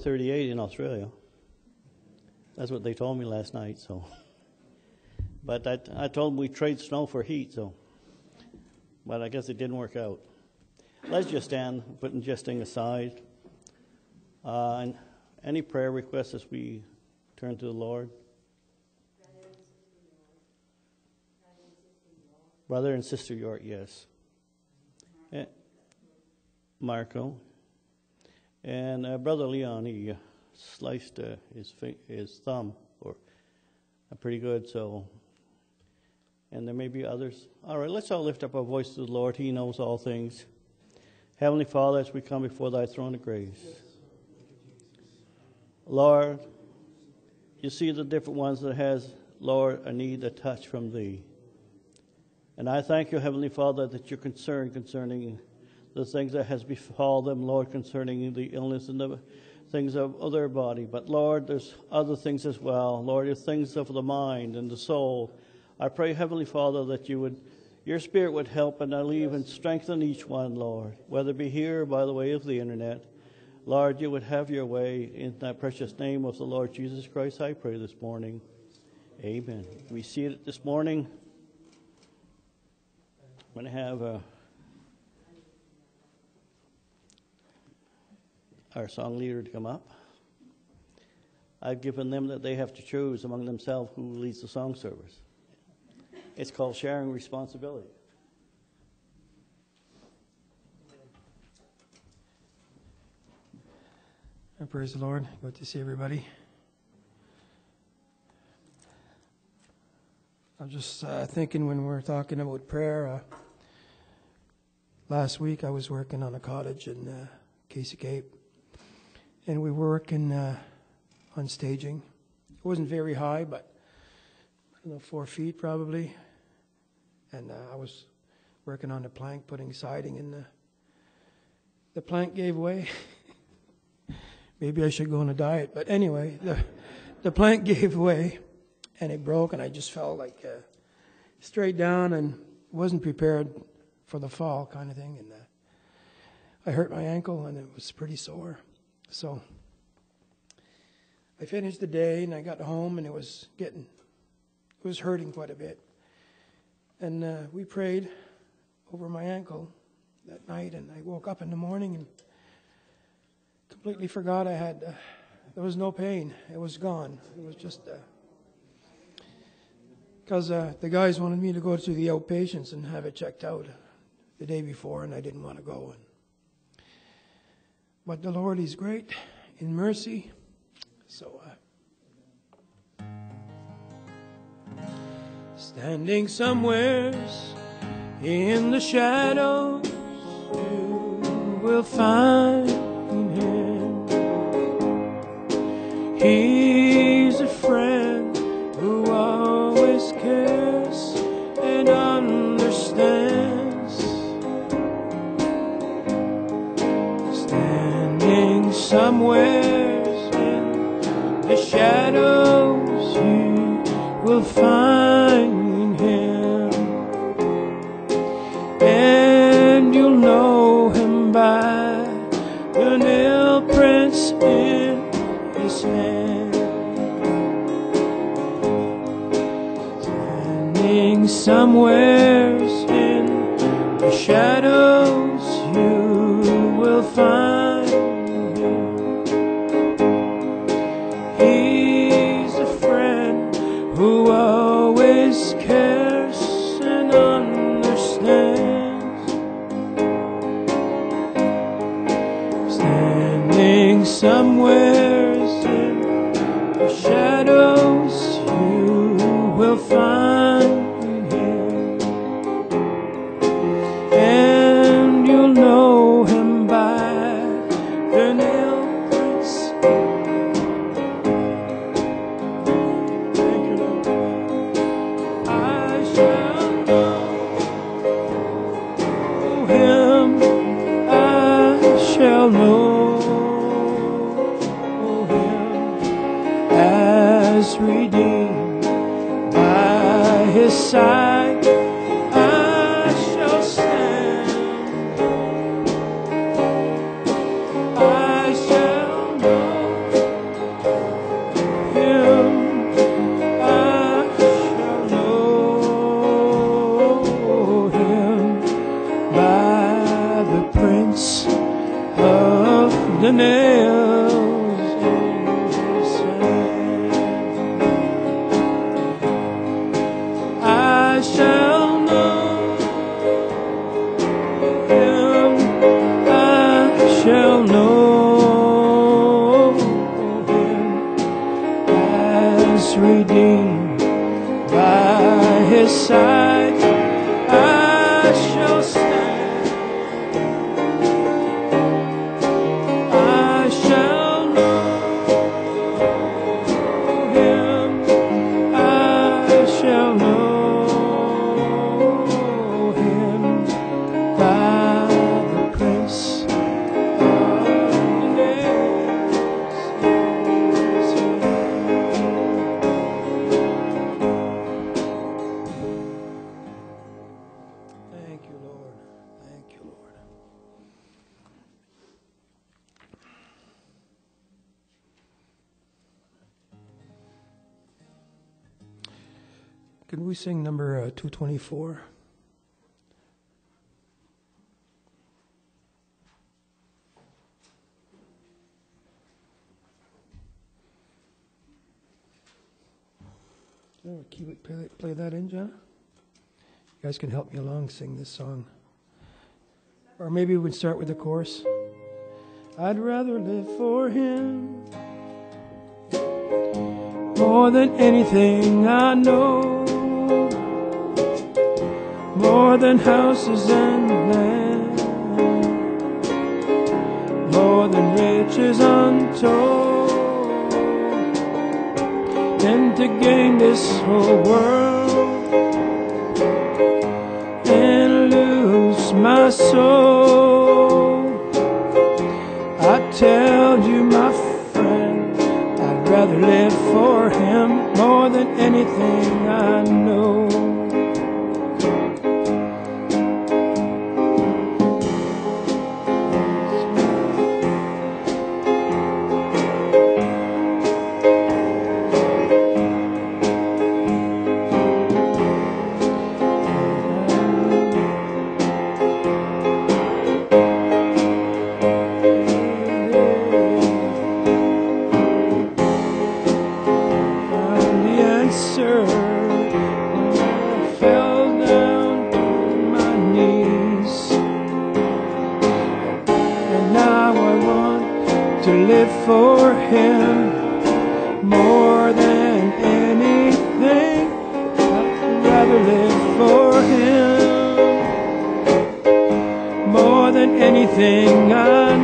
38 in Australia. That's what they told me last night. So, but I, I told them we trade snow for heat. So, but I guess it didn't work out. Let's just stand, putting jesting aside. Uh, and any prayer requests as we turn to the Lord. Brother and Sister York, yes. Eh, Marco. And uh, Brother Leon, he uh, sliced uh, his, his thumb, or uh, pretty good, so. And there may be others. All right, let's all lift up our voice to the Lord. He knows all things. Heavenly Father, as we come before thy throne of grace, Lord, you see the different ones that has, Lord, a need, a touch from thee. And I thank you, Heavenly Father, that you're concerned concerning the things that has befall them, Lord, concerning the illness and the things of other body. But Lord, there's other things as well. Lord, there's things of the mind and the soul. I pray, Heavenly Father, that you would, your Spirit would help and I leave and strengthen each one, Lord, whether it be here or by the way of the internet. Lord, you would have your way in that precious name of the Lord Jesus Christ. I pray this morning. Amen. We see it this morning. I'm going to have uh, our song leader to come up. I've given them that they have to choose among themselves who leads the song service. It's called sharing responsibility. And praise the Lord. Good to see everybody. I'm just uh, thinking when we're talking about prayer. Uh, last week I was working on a cottage in uh, Casey Cape, and we were working uh, on staging. It wasn't very high, but I don't know, four feet probably. And uh, I was working on the plank, putting siding in the. The plank gave way. Maybe I should go on a diet, but anyway, the the plank gave way, and it broke, and I just fell like uh, straight down, and wasn't prepared for the fall kind of thing. And uh, I hurt my ankle, and it was pretty sore. So I finished the day, and I got home, and it was getting, it was hurting quite a bit. And uh, we prayed over my ankle that night, and I woke up in the morning and completely forgot I had. Uh, there was no pain; it was gone. It was just. Uh, because uh, the guys wanted me to go to the outpatients and have it checked out the day before, and I didn't want to go. And, but the Lord is great in mercy, so. Uh, standing somewheres in the shadows, you will find him. He's a friend who always cares and understands. Somewhere in the shadows, you will find him, and you'll know him by the nail prints in his hand. Standing somewhere 24. Oh, can you play, play that in, John? You guys can help me along sing this song. Or maybe we'd start with the chorus. I'd rather live for him more than anything I know more than houses and land, more than riches untold, than to gain this whole world and lose my soul. I tell you, my friend, I'd rather live for Him more than anything to live for Him more than anything. I'd rather live for Him more than anything I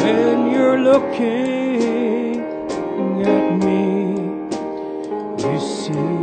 When you're looking at me, you see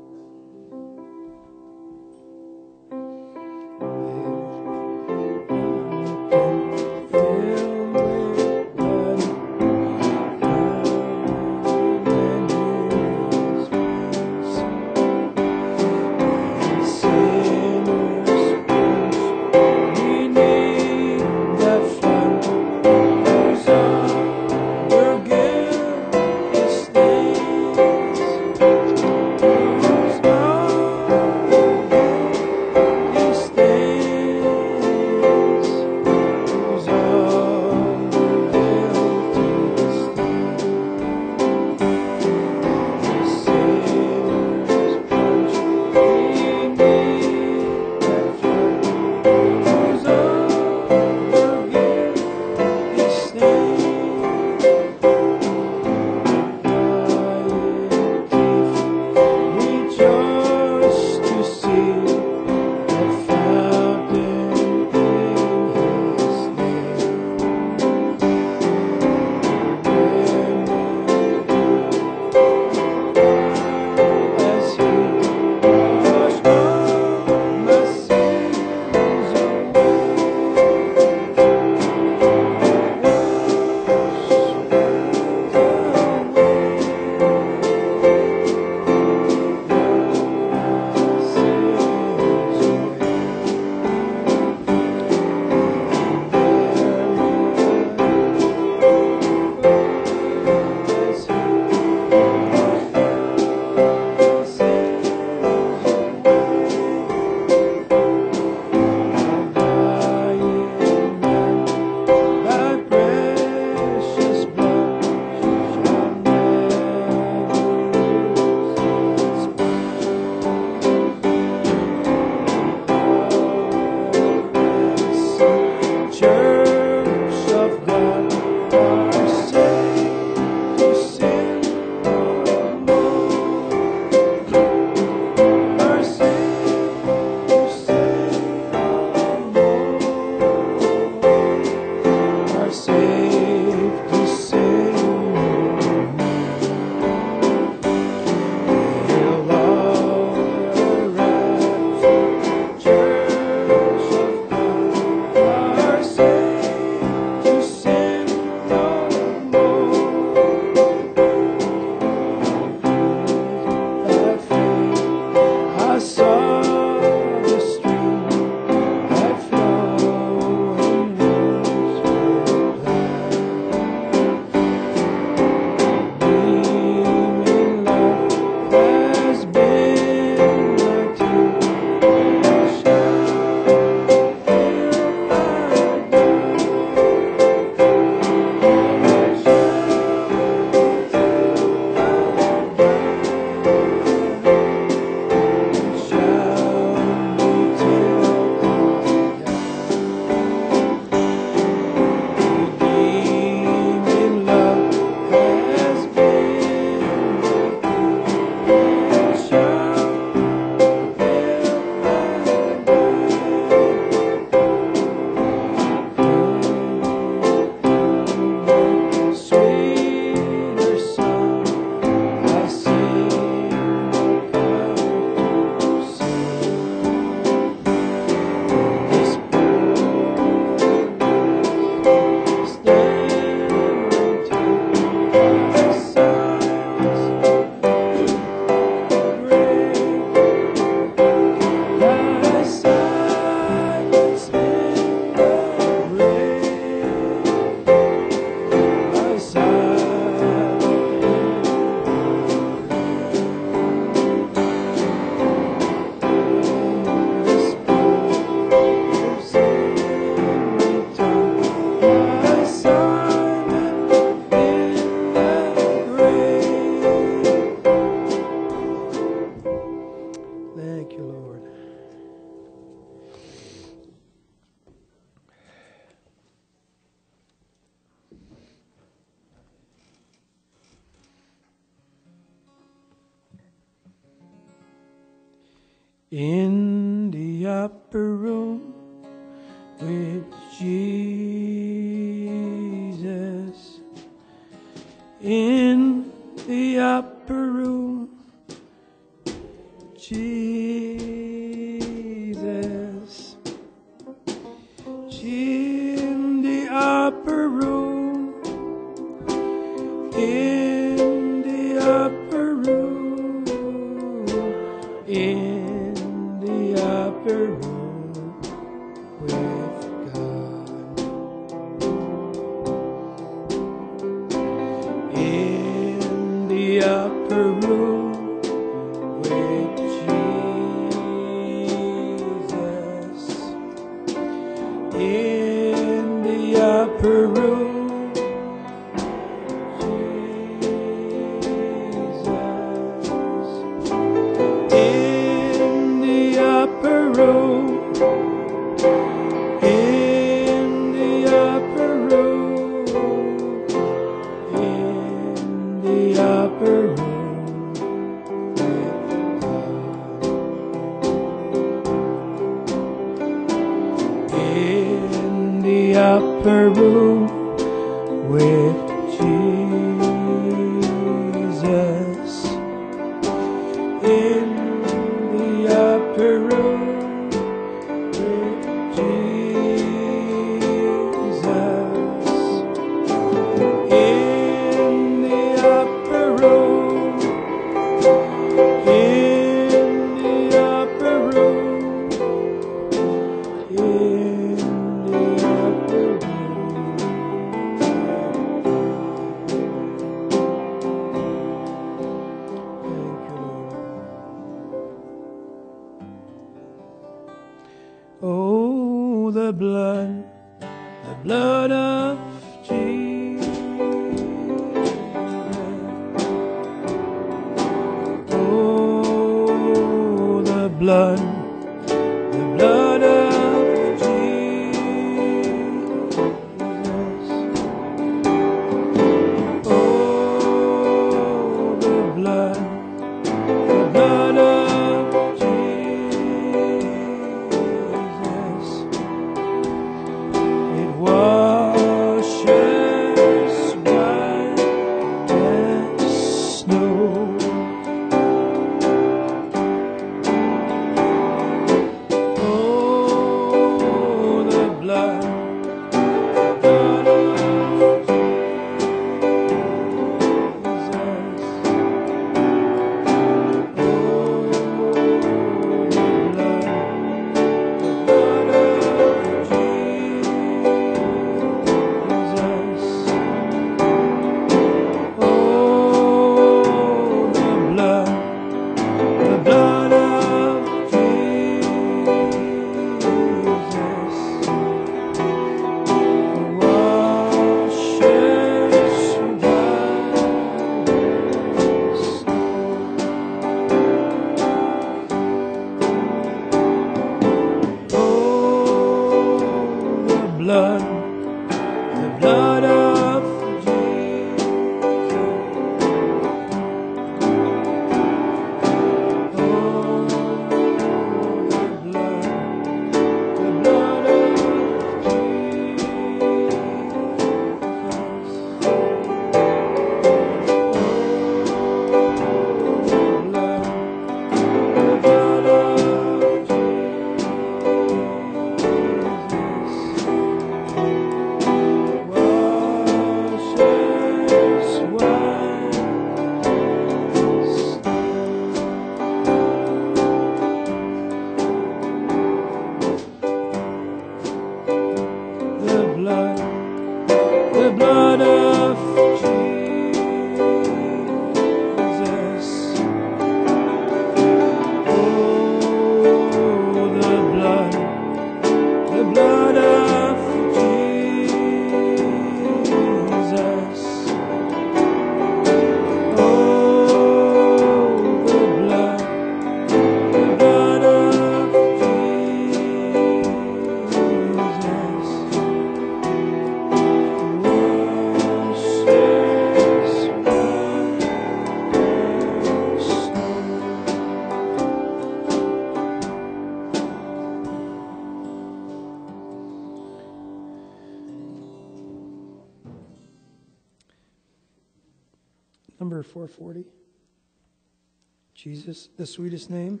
Jesus the sweetest name.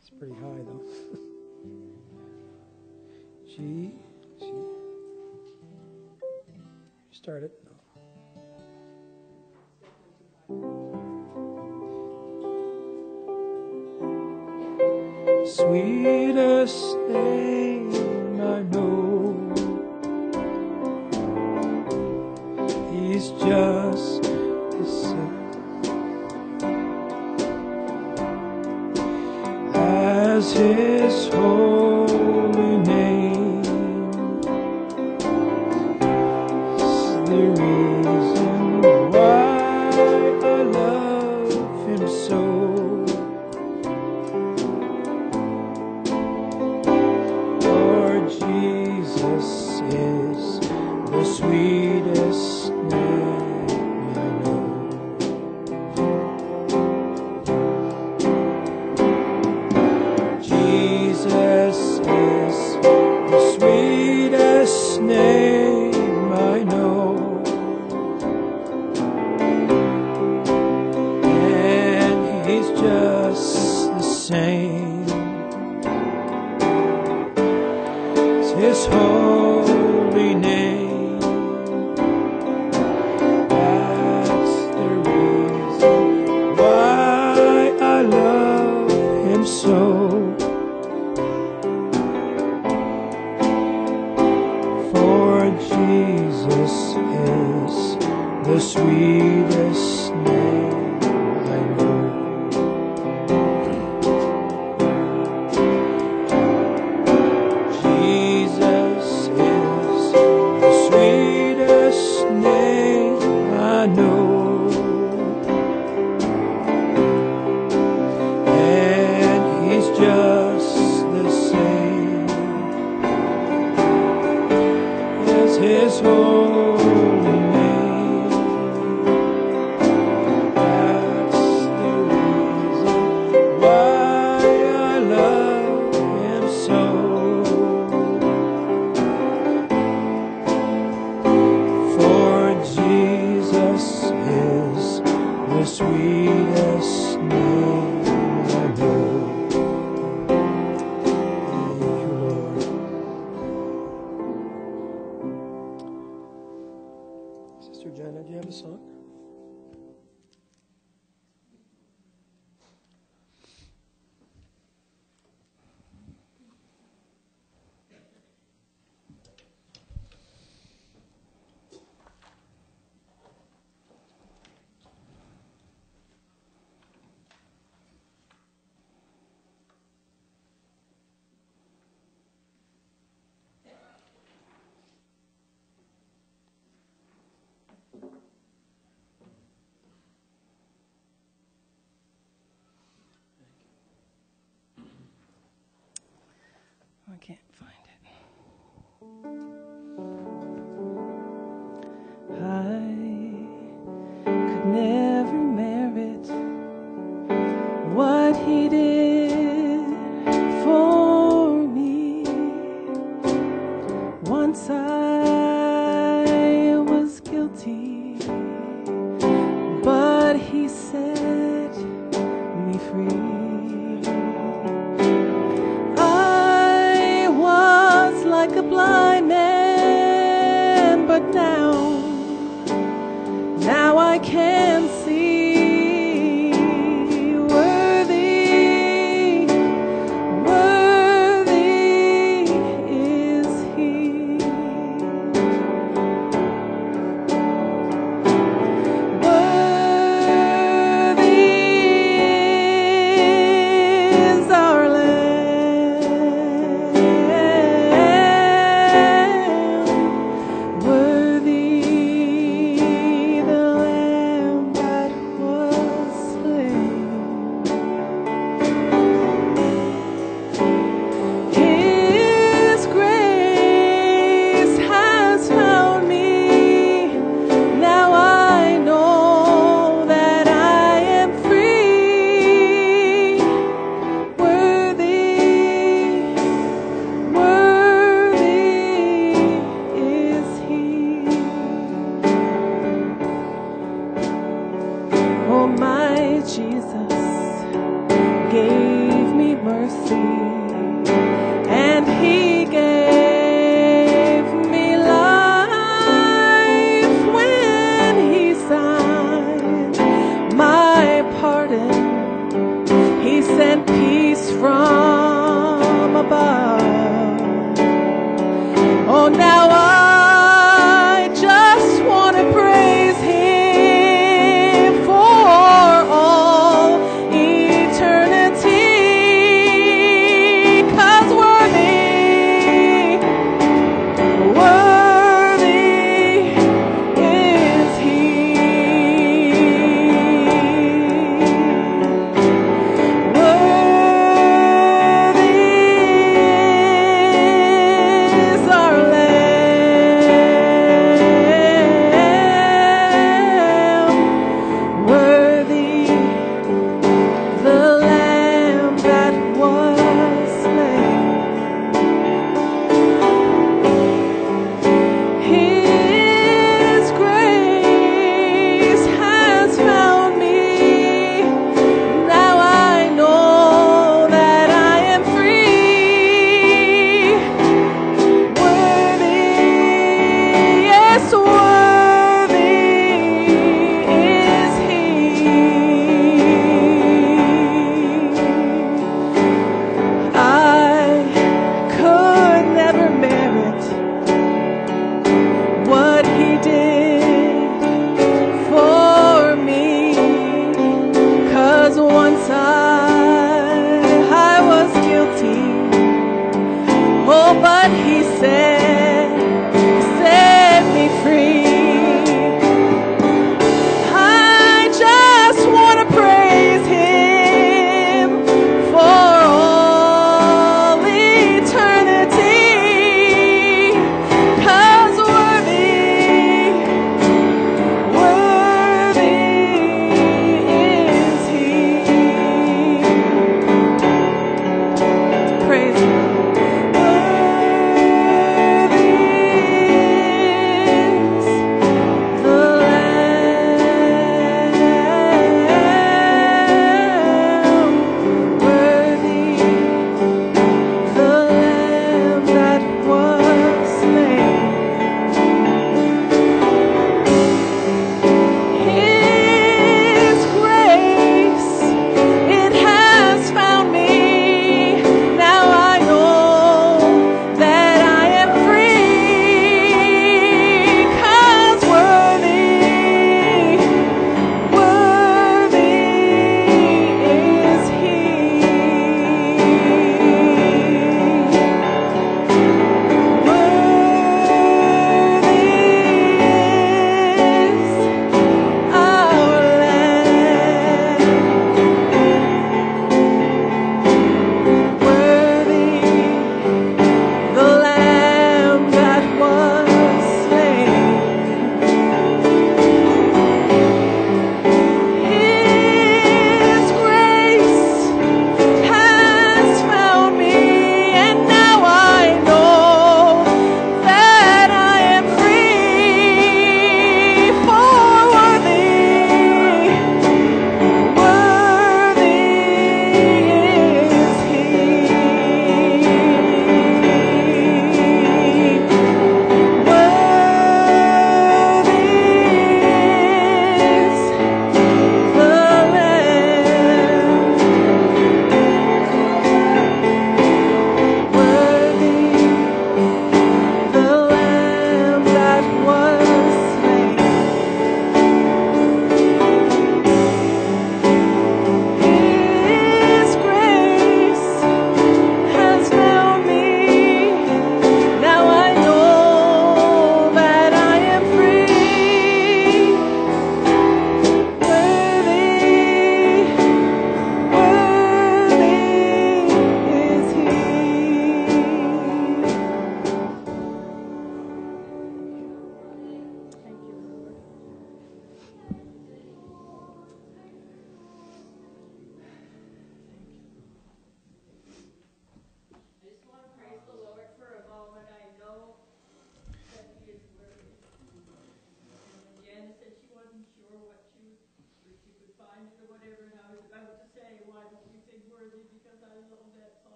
It's pretty high though. G, G. Start it. sweetest name. I know He's just the same as His home.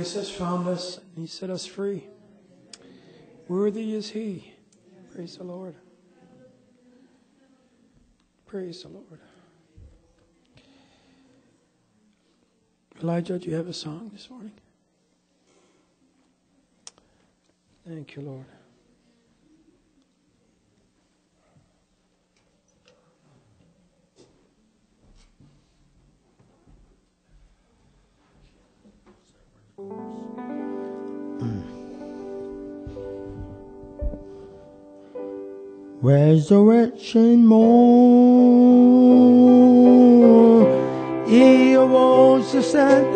Grace has found us, and He set us free. Worthy is He. Praise the Lord. Praise the Lord. Elijah, do you have a song this morning? Thank you, Lord. Resurrection morn, He arose to set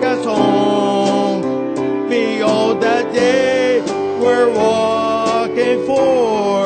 like a song. Behold, that day we're walking for.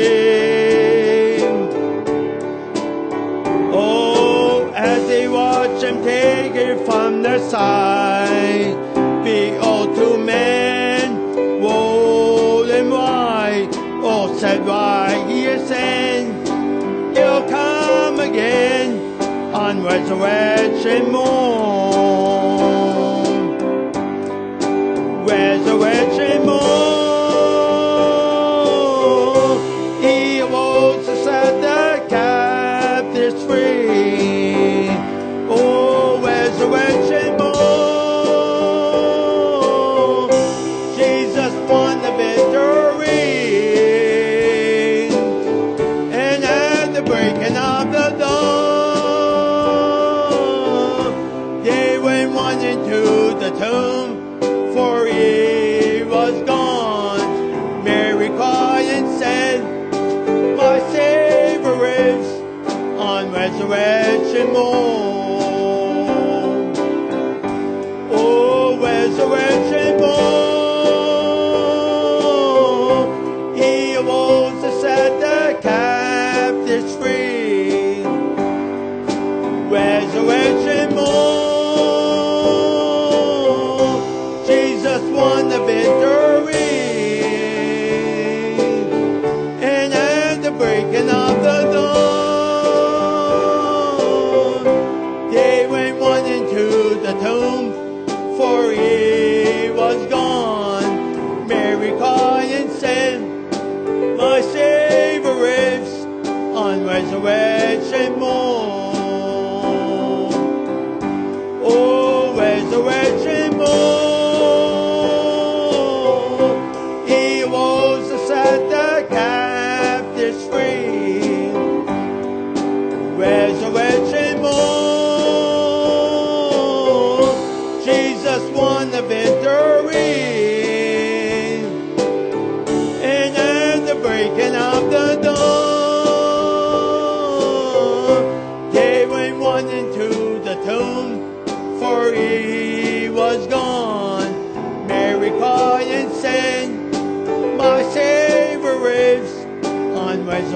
high, big old men, old and wide, all said by years end. It'll come again on resurrection morn.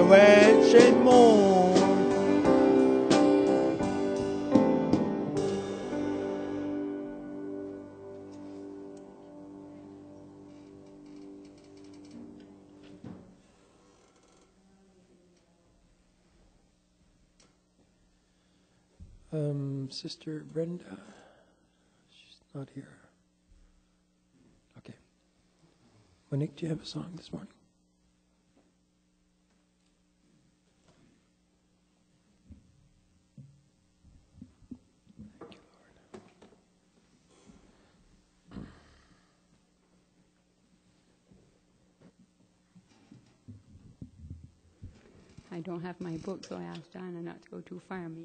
wretched. Um, Sister Brenda, she's not here. Okay. Monique, do you have a song this morning? don't have my book, so I asked Anna not to go too far. Me.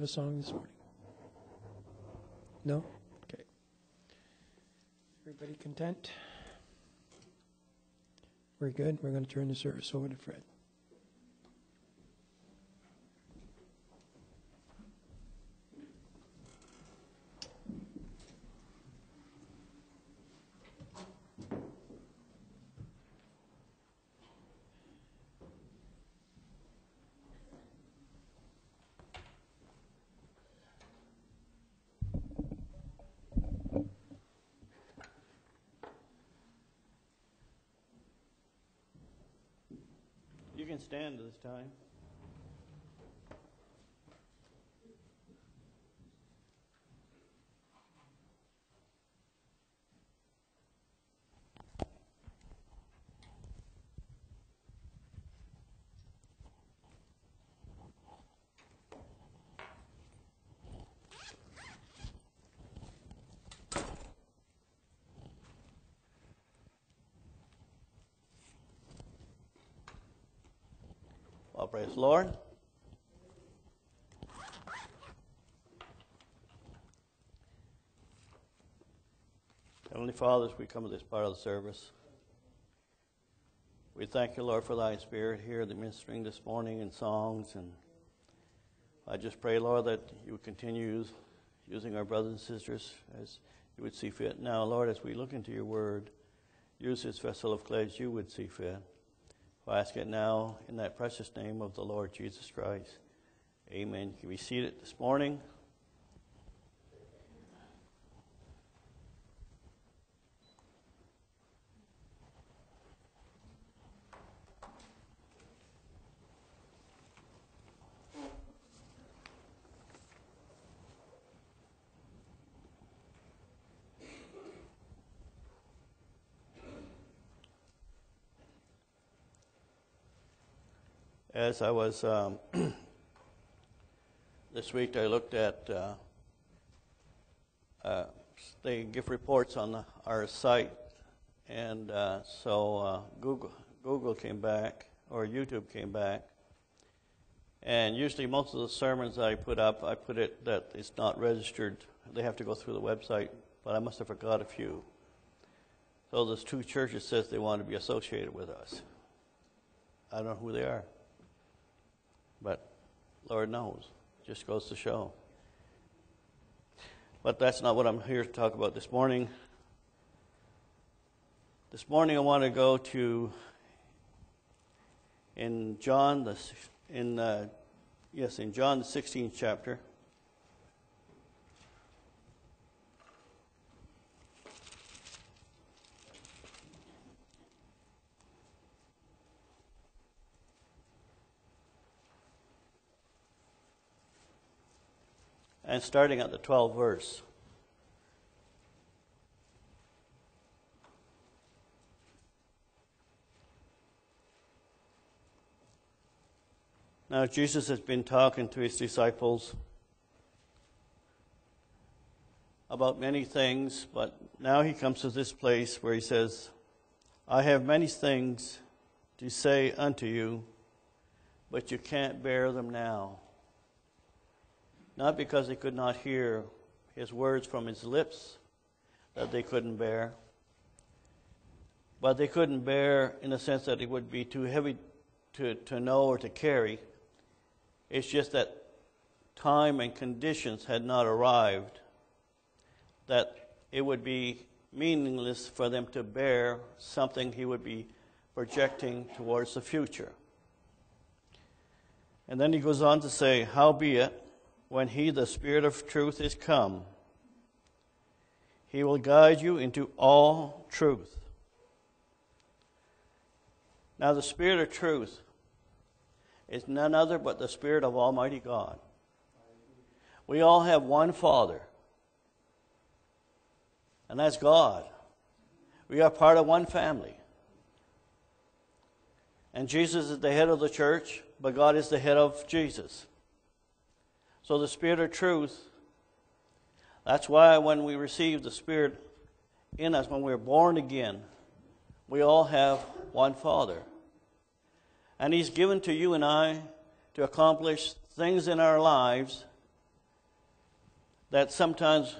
Have a song this morning? No? Okay. Everybody content? Very good. We're going to turn the service over to Fred. Stand this time. Praise Lord. Heavenly Father, as we come to this part of the service, we thank you, Lord, for thy spirit here, the ministering this morning in songs. And I just pray, Lord, that you would continue using our brothers and sisters as you would see fit. Now, Lord, as we look into your word, use this vessel of clay as you would see fit. I ask it now in that precious name of the Lord Jesus Christ. Amen. You can be seated this morning. As I was um, this week, I looked at uh, uh, they give reports on the, our site, and uh, so uh, Google Google came back or YouTube came back, and usually most of the sermons I put up, I put it that it's not registered. They have to go through the website, but I must have forgot a few. So there's two churches says they want to be associated with us. I don't know who they are. But Lord knows. Just goes to show. But that's not what I'm here to talk about this morning. This morning I want to go to in John the in uh, yes in John the 16th chapter. And starting at the 12th verse. Now, Jesus has been talking to his disciples about many things, but now he comes to this place where he says, I have many things to say unto you, but you can't bear them now not because they could not hear his words from his lips that they couldn't bear, but they couldn't bear in the sense that it would be too heavy to, to know or to carry. It's just that time and conditions had not arrived, that it would be meaningless for them to bear something he would be projecting towards the future. And then he goes on to say, Howbeit, when he, the Spirit of truth, is come, he will guide you into all truth. Now, the Spirit of truth is none other but the Spirit of Almighty God. We all have one Father, and that's God. We are part of one family. And Jesus is the head of the church, but God is the head of Jesus. So the Spirit of truth, that's why when we receive the Spirit in us, when we're born again, we all have one Father. And He's given to you and I to accomplish things in our lives that sometimes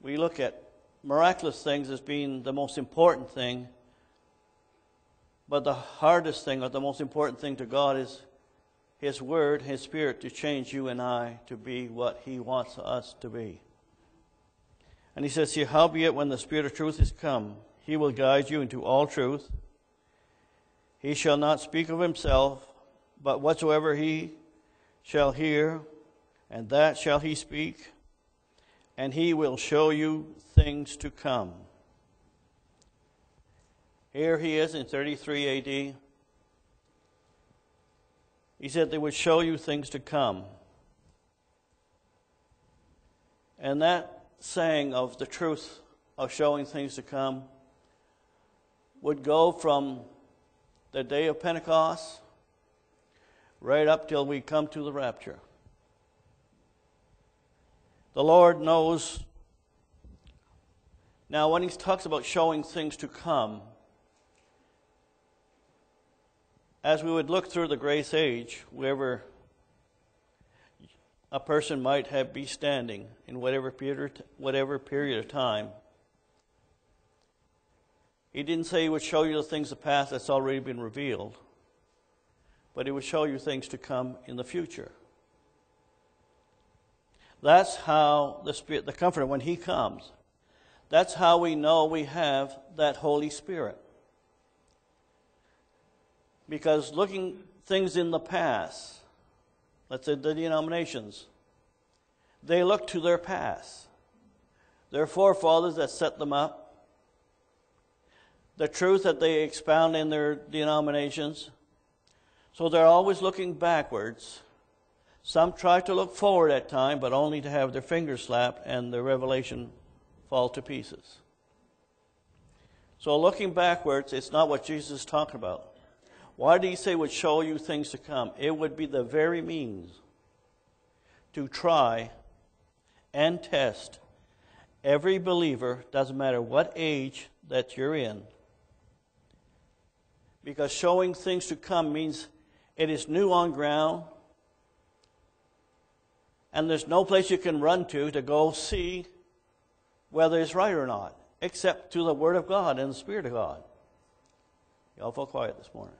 we look at miraculous things as being the most important thing, but the hardest thing or the most important thing to God is His Word, His Spirit to change you and I to be what He wants us to be. And He says here, Howbeit, when the Spirit of truth is come, He will guide you into all truth. He shall not speak of Himself, but whatsoever He shall hear, and that shall He speak and he will show you things to come. Here he is in 33 AD. He said they would show you things to come. And that saying of the truth of showing things to come would go from the day of Pentecost right up till we come to the rapture. The Lord knows. Now, when he talks about showing things to come, as we would look through the grace age, wherever a person might have be standing in whatever period, whatever period of time, he didn't say he would show you the things of the past that's already been revealed, but he would show you things to come in the future. That's how the Spirit, the Comforter, when He comes, that's how we know we have that Holy Spirit. Because looking things in the past, let's say the denominations, they look to their past. Their forefathers that set them up, the truth that they expound in their denominations. So they're always looking backwards some try to look forward at time, but only to have their fingers slapped and the revelation fall to pieces. So looking backwards, it's not what Jesus is talking about. Why did he say would show you things to come? It would be the very means to try and test every believer, doesn't matter what age that you're in. Because showing things to come means it is new on ground, and there's no place you can run to to go see whether it's right or not, except to the Word of God and the Spirit of God. Y'all feel quiet this morning.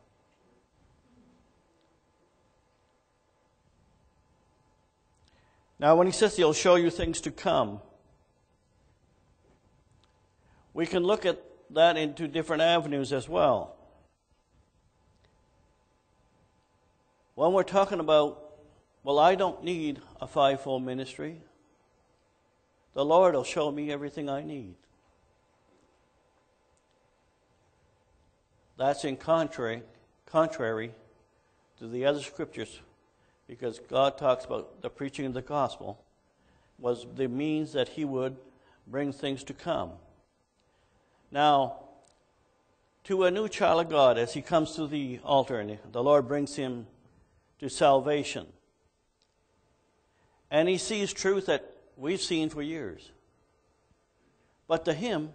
Now, when he says he'll show you things to come, we can look at that into different avenues as well. When we're talking about well, I don't need a fivefold ministry. The Lord will show me everything I need. That's in contrary, contrary to the other scriptures, because God talks about the preaching of the gospel was the means that He would bring things to come. Now, to a new child of God, as he comes to the altar and the Lord brings him to salvation, and he sees truth that we've seen for years. But to him,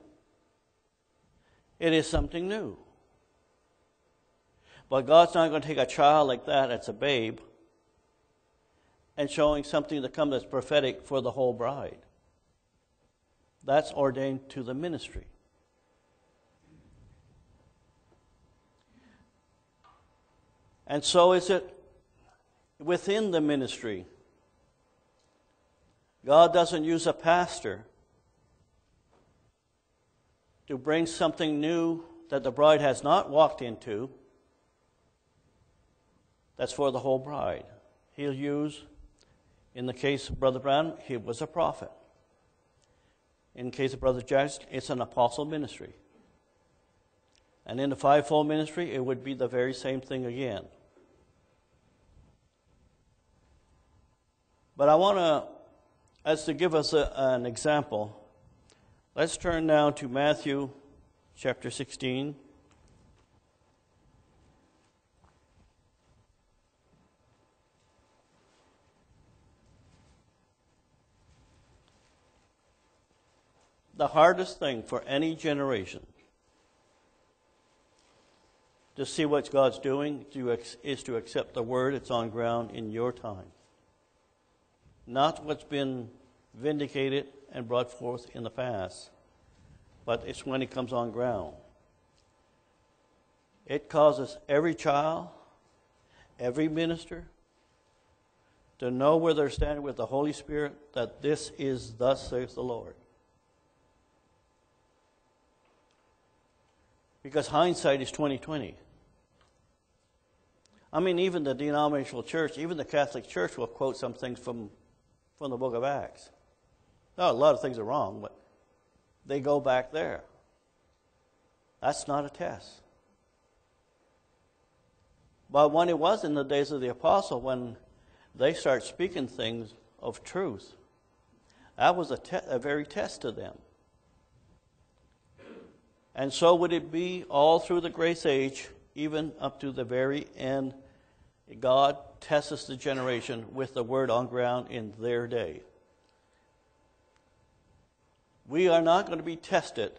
it is something new. But God's not going to take a child like that, that's a babe, and showing something to come that's prophetic for the whole bride. That's ordained to the ministry. And so is it within the ministry. God doesn't use a pastor to bring something new that the bride has not walked into that's for the whole bride. He'll use, in the case of Brother Brown, he was a prophet. In the case of Brother Jackson, it's an apostle ministry. And in the fivefold ministry, it would be the very same thing again. But I want to as to give us a, an example, let's turn now to Matthew chapter 16. The hardest thing for any generation to see what God's doing is to accept the word that's on ground in your time. not what's been vindicated and brought forth in the past, but it's when it comes on ground. It causes every child, every minister, to know where they're standing with the Holy Spirit, that this is thus saith the Lord. Because hindsight is 2020. I mean, even the denominational church, even the Catholic Church will quote some things from, from the book of Acts. Now, a lot of things are wrong, but they go back there. That's not a test. But when it was in the days of the apostle, when they start speaking things of truth, that was a, te- a very test to them. And so would it be all through the grace age, even up to the very end. God tests the generation with the word on ground in their day. We are not going to be tested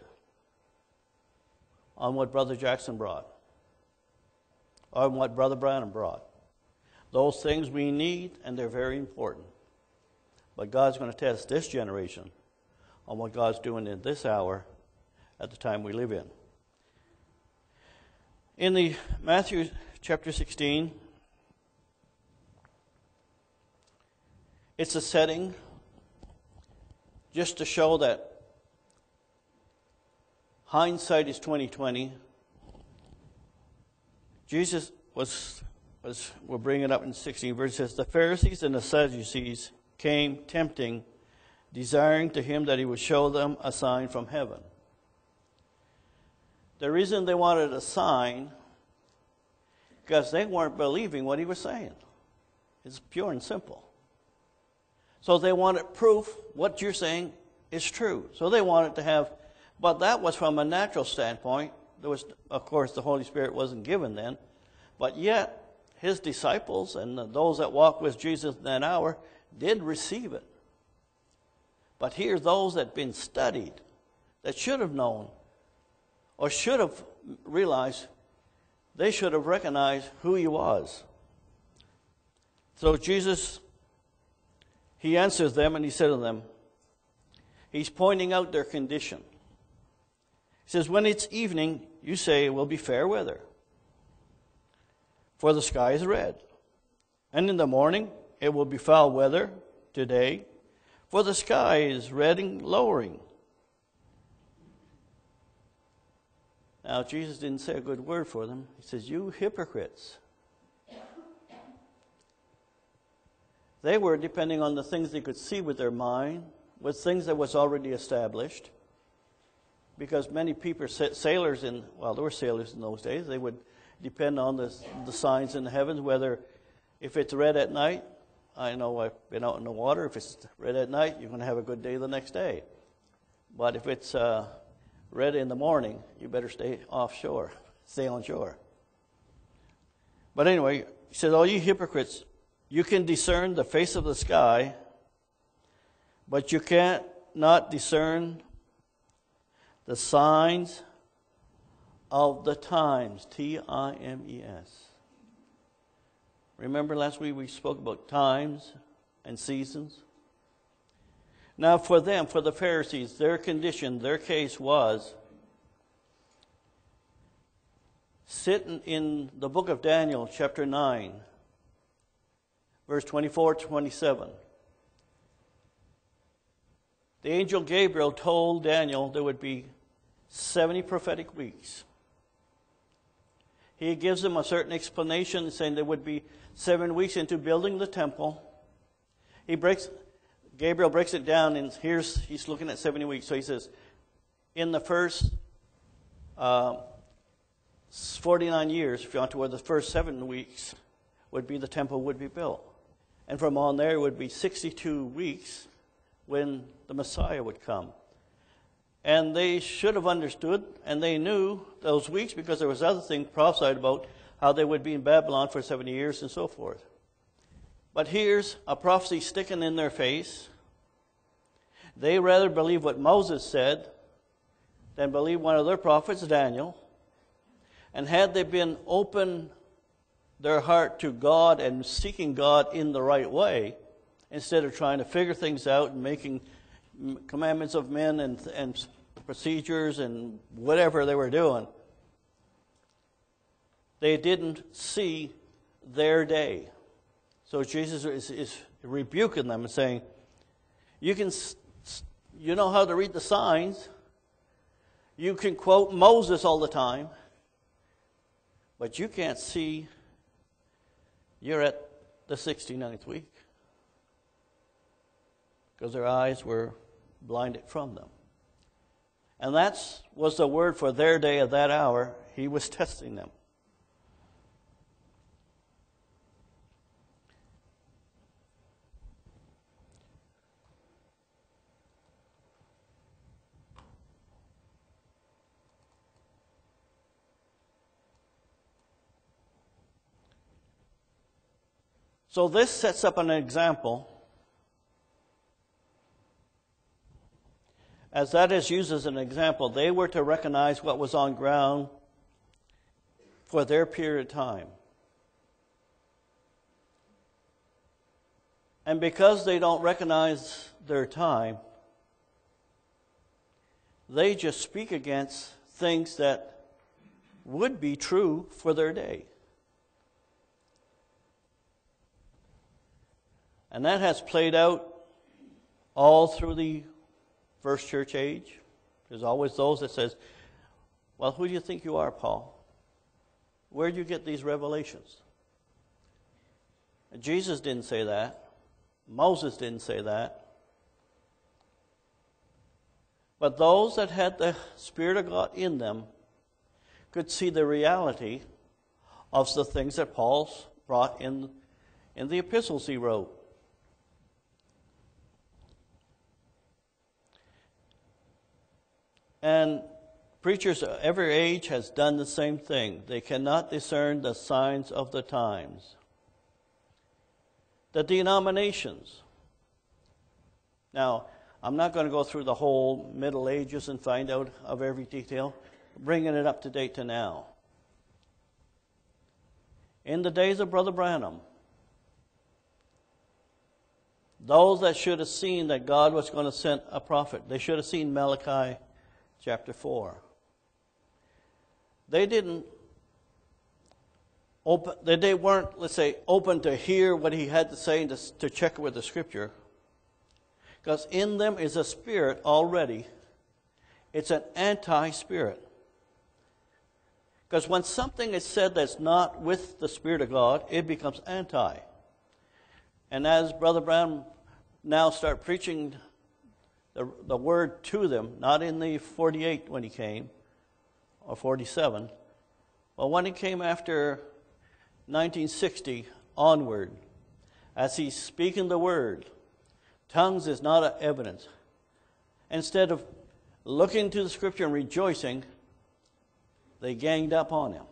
on what Brother Jackson brought or on what Brother Branham brought. Those things we need, and they're very important. But God's going to test this generation on what God's doing in this hour at the time we live in. In the Matthew chapter 16, it's a setting just to show that hindsight is 2020. Jesus was was we'll bring it up in 16 verse says the Pharisees and the Sadducees came tempting, desiring to him that he would show them a sign from heaven. The reason they wanted a sign because they weren't believing what he was saying. It's pure and simple. So they wanted proof what you're saying is true. So they wanted to have, but that was from a natural standpoint. There was, of course, the Holy Spirit wasn't given then, but yet his disciples and those that walked with Jesus in that hour did receive it. But here, those that had been studied, that should have known, or should have realized, they should have recognized who he was. So Jesus, he answers them and he said to them, he's pointing out their condition. He says, When it's evening, you say it will be fair weather, for the sky is red. And in the morning, it will be foul weather today, for the sky is red and lowering. Now, Jesus didn't say a good word for them. He says, You hypocrites. They were depending on the things they could see with their mind, with things that was already established. Because many people, sailors in, well, there were sailors in those days, they would depend on the, the signs in the heavens, whether if it's red at night, I know I've been out in the water, if it's red at night, you're going to have a good day the next day. But if it's uh, red in the morning, you better stay offshore, stay on shore. But anyway, he says, All you hypocrites, you can discern the face of the sky, but you can't not discern the signs of the times. T I M E S. Remember last week we spoke about times and seasons? Now, for them, for the Pharisees, their condition, their case was sitting in the book of Daniel, chapter 9, verse 24 to 27. The angel Gabriel told Daniel there would be 70 prophetic weeks. He gives them a certain explanation saying there would be seven weeks into building the temple. He breaks, Gabriel breaks it down, and here's, he's looking at 70 weeks. So he says, in the first uh, 49 years, if you want to, where the first seven weeks would be the temple would be built. And from on there, would be 62 weeks when the Messiah would come. And they should have understood, and they knew those weeks because there was other things prophesied about how they would be in Babylon for 70 years and so forth. But here's a prophecy sticking in their face. They rather believe what Moses said than believe one of their prophets, Daniel. And had they been open their heart to God and seeking God in the right way, instead of trying to figure things out and making commandments of men and, and procedures and whatever they were doing, they didn't see their day. So Jesus is, is rebuking them and saying, You can, you know how to read the signs. You can quote Moses all the time, but you can't see you're at the 69th week because their eyes were blinded from them. And that was the word for their day at that hour. He was testing them. So this sets up an example. As that is used as an example, they were to recognize what was on ground for their period of time. And because they don't recognize their time, they just speak against things that would be true for their day. And that has played out all through the first church age. There's always those that says, "Well, who do you think you are, Paul? Where do you get these revelations?" Jesus didn't say that. Moses didn't say that. But those that had the Spirit of God in them could see the reality of the things that Paul brought in, in the epistles he wrote. And preachers of every age has done the same thing. They cannot discern the signs of the times. The denominations. Now, I'm not going to go through the whole Middle Ages and find out of every detail, bringing it up to date to now. In the days of Brother Branham, those that should have seen that God was going to send a prophet, they should have seen Malachi chapter 4. They didn't open, they weren't, let's say, open to hear what he had to say and to, to check with the scripture. Because in them is a spirit already. It's an anti spirit. Because when something is said that's not with the Spirit of God, it becomes anti. And as Brother Branham now start preaching the, the word to them, not in the 48 when he came, or 47, but when he came after 1960 onward, as he's speaking the word, tongues is not an evidence. Instead of looking to the scripture and rejoicing, they ganged up on him.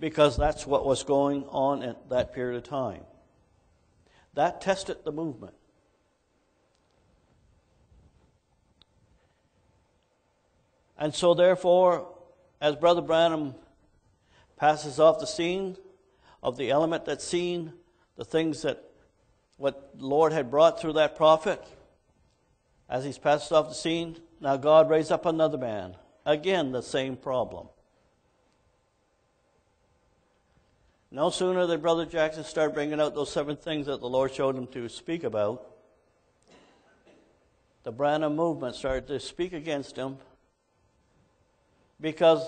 Because that's what was going on at that period of time. That tested the movement. And so, therefore, as Brother Branham passes off the scene of the element that's seen, the things that what Lord had brought through that prophet, as he's passed off the scene, now God raised up another man. Again, the same problem. No sooner did Brother Jackson start bringing out those seven things that the Lord showed him to speak about, the Branham movement started to speak against him because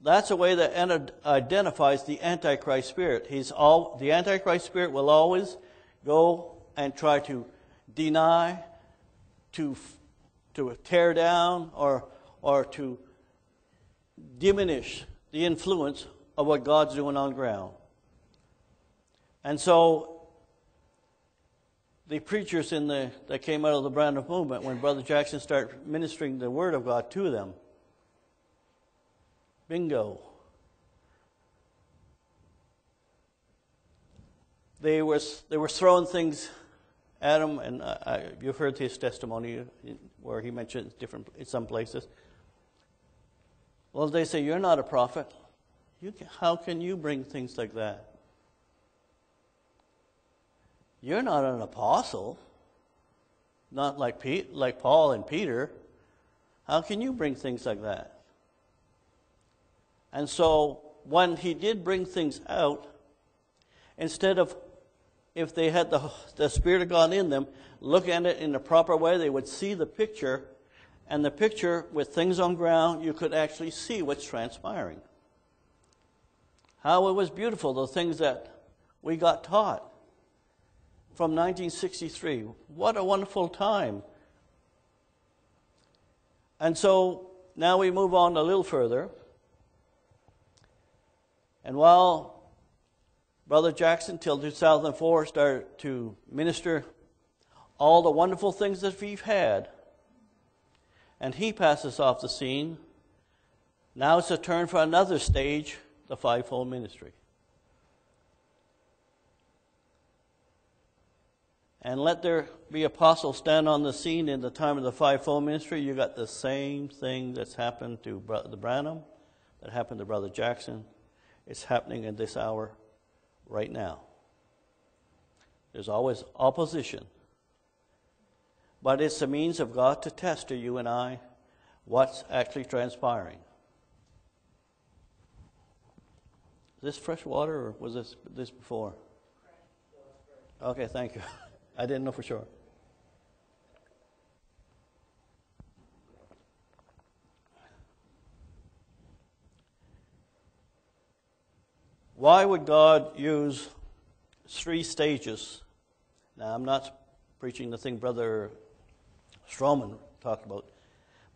that's a way that identifies the Antichrist spirit. He's all, the Antichrist spirit will always go and try to deny, to, to tear down, or, or to diminish the influence of what God's doing on ground. And so the preachers in the, that came out of the Branham movement, when Brother Jackson started ministering the Word of God to them, bingo. They were, they were throwing things at him, and I, you've heard his testimony uh, where he mentions different in some places. Well, they say, You're not a prophet. You can, how can you bring things like that? You're not an apostle, not like, Pete, like Paul and Peter. How can you bring things like that? And so, when he did bring things out, instead of, if they had the, the Spirit of God in them, look at it in the proper way, they would see the picture, and the picture with things on ground, you could actually see what's transpiring. How it was beautiful, the things that we got taught from 1963. What a wonderful time. And so now we move on a little further. And while Brother Jackson, till 2004, started to minister all the wonderful things that we've had, and he passes off the scene, now it's a turn for another stage, the fivefold ministry. And let there be apostles stand on the scene in the time of the fivefold ministry. You got the same thing that's happened to Brother Branham, that happened to Brother Jackson. It's happening in this hour right now. There's always opposition. But it's a means of God to test to you and I what's actually transpiring. Is this fresh water or was this this before? Okay, thank you. I didn't know for sure. Why would God use three stages? Now, I'm not preaching the thing Brother Stroman talked about,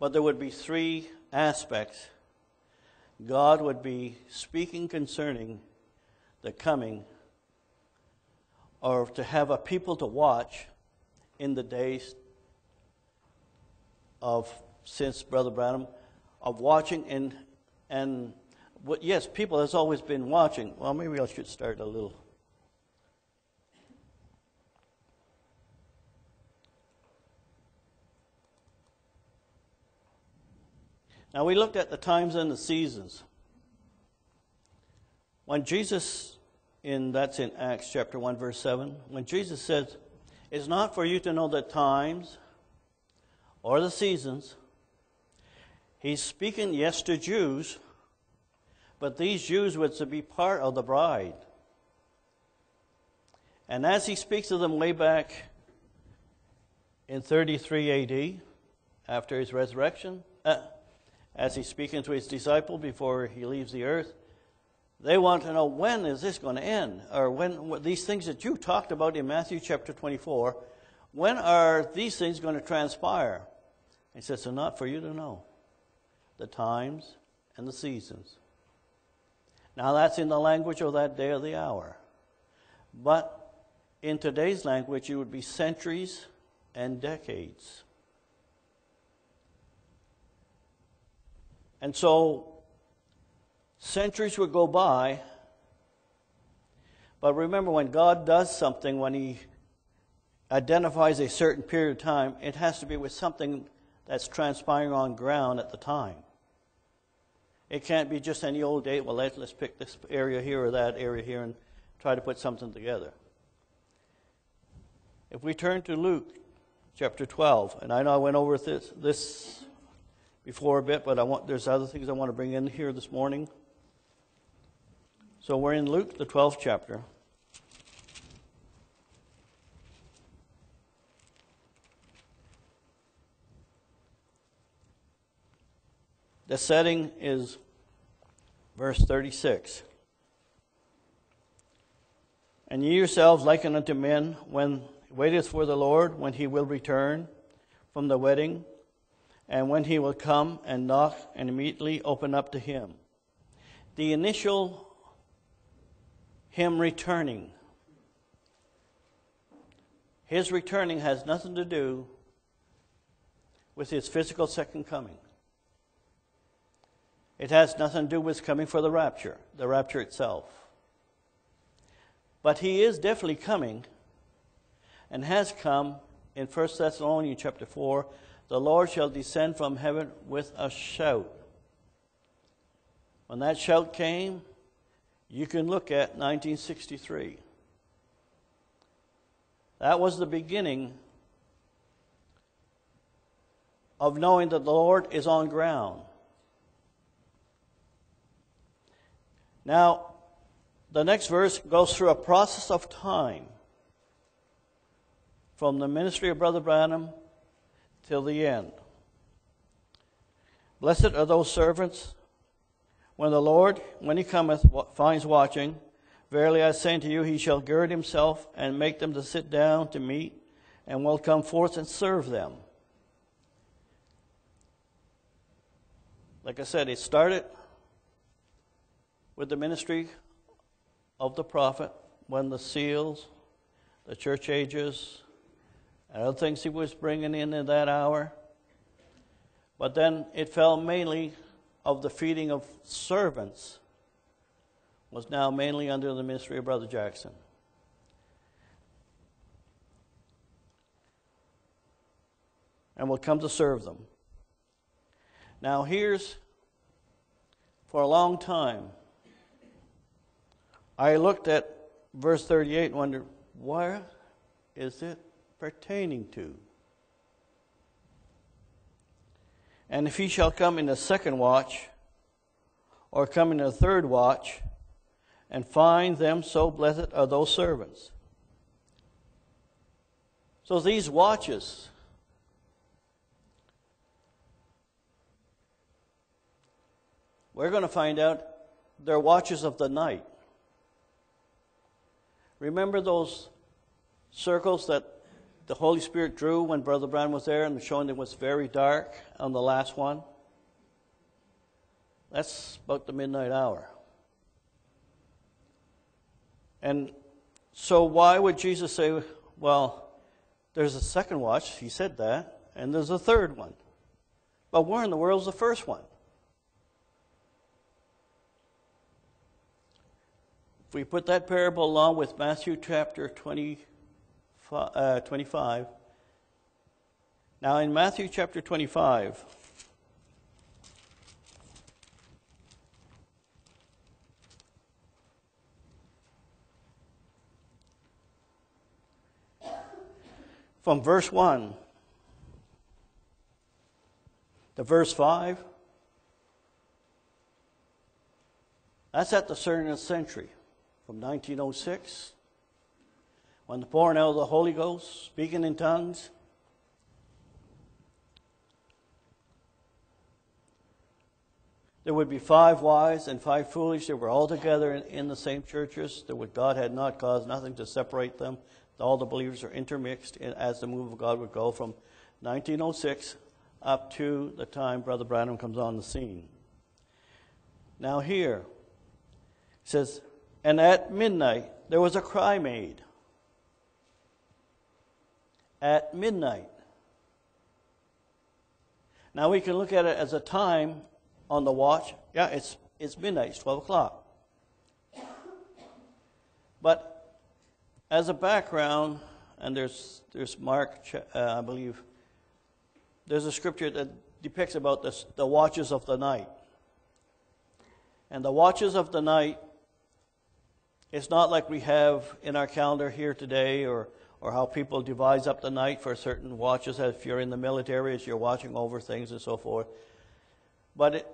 but there would be three aspects. God would be speaking concerning the coming or to have a people to watch in the days of since Brother Branham of watching and and yes, people has always been watching. Well, maybe I should start a little. Now we looked at the times and the seasons. When Jesus in that's in Acts chapter 1 verse 7 when Jesus says it's not for you to know the times or the seasons he's speaking yes to Jews but these Jews were to be part of the bride and as he speaks to them way back in 33 AD after his resurrection uh, as he's speaking to his disciple before he leaves the earth they want to know when is this going to end? Or when these things that you talked about in Matthew chapter 24, when are these things going to transpire? He says, they're not for you to know the times and the seasons. Now that's in the language of that day or the hour. But in today's language, it would be centuries and decades. And so Centuries would go by. But remember, when God does something, when He identifies a certain period of time, it has to be with something that's transpiring on ground at the time. It can't be just any old date. Well, let, us pick this area here or that area here and try to put something together. If we turn to Luke chapter 12, and I know I went over this, this before a bit, but I want, there's other things I want to bring in here this morning. So we're in Luke, the 12th chapter. The setting is verse 36. And ye yourselves liken unto men when waiteth for the Lord, when he will return from the wedding, and when he will come and knock and immediately open up to him. The initial him returning. His returning has nothing to do with his physical second coming. It has nothing to do with coming for the rapture, the rapture itself. But he is definitely coming and has come in 1 Thessalonians chapter 4 the Lord shall descend from heaven with a shout. When that shout came, you can look at 1963. That was the beginning of knowing that the Lord is on ground. Now, the next verse goes through a process of time from the ministry of Brother Branham till the end. Blessed are those servants when the Lord, when he cometh, finds watching. Verily I say unto you, he shall gird himself and make them to sit down to meat, and will come forth and serve them. Like I said, it started with the ministry of the prophet when the seals, the church ages, and other things he was bringing in in that hour. But then it fell mainly of the feeding of servants was now mainly under the ministry of Brother Jackson. And will come to serve them. Now, here's for a long time, I looked at verse 38 and wondered, where is it pertaining to? And if he shall come in the second watch, or come in the third watch, and find them so blessed are those servants. So these watches we're going to find out they're watches of the night. Remember those circles that the Holy Spirit drew when Brother Branham was there and showing it was very dark on the last one? That's about the midnight hour. And so, why would Jesus say, well, there's a second watch? He said that, and there's a third one. But where in the world is the first one? If we put that parable along with Matthew chapter 20, uh, 25, now in Matthew chapter 25, from verse 1 to verse 5, that's at the turn of the century, from 1906, when the pouring out of the Holy Ghost, speaking in tongues. There would be five wise and five foolish. They were all together in, in the same churches. There would, God had not caused nothing to separate them all the believers are intermixed as the move of God would go from 1906 up to the time Brother Branham comes on the scene. Now, here, says, And at midnight there was a cry made. At midnight. Now, we can look at it as a time on the watch. Yeah, it's, it's midnight, it's 12 o'clock. But as a background, and there's, there's Mark, uh, I believe, there's a scripture that depicts about this, the watches of the night. And the watches of the night, it's not like we have in our calendar here today or, or how people devise up the night for certain watches. If you're in the military, as you're watching over things and so forth. But it,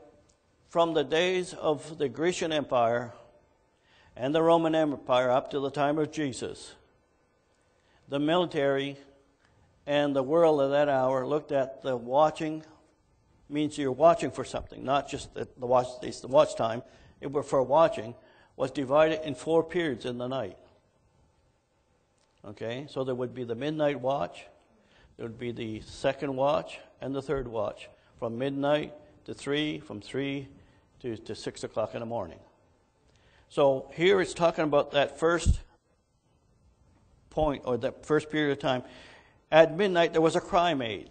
from the days of the Grecian Empire and the Roman Empire up to the time of Jesus, the military and the world at that hour looked at the watching means you're watching for something, not just the, the watch the watch time. It were for watching was divided in four periods in the night. Okay, so there would be the midnight watch, there would be the second watch, and the third watch from midnight to three, from three to, to six o'clock in the morning. So here it's talking about that first point or that first period of time. At midnight, there was a cry made.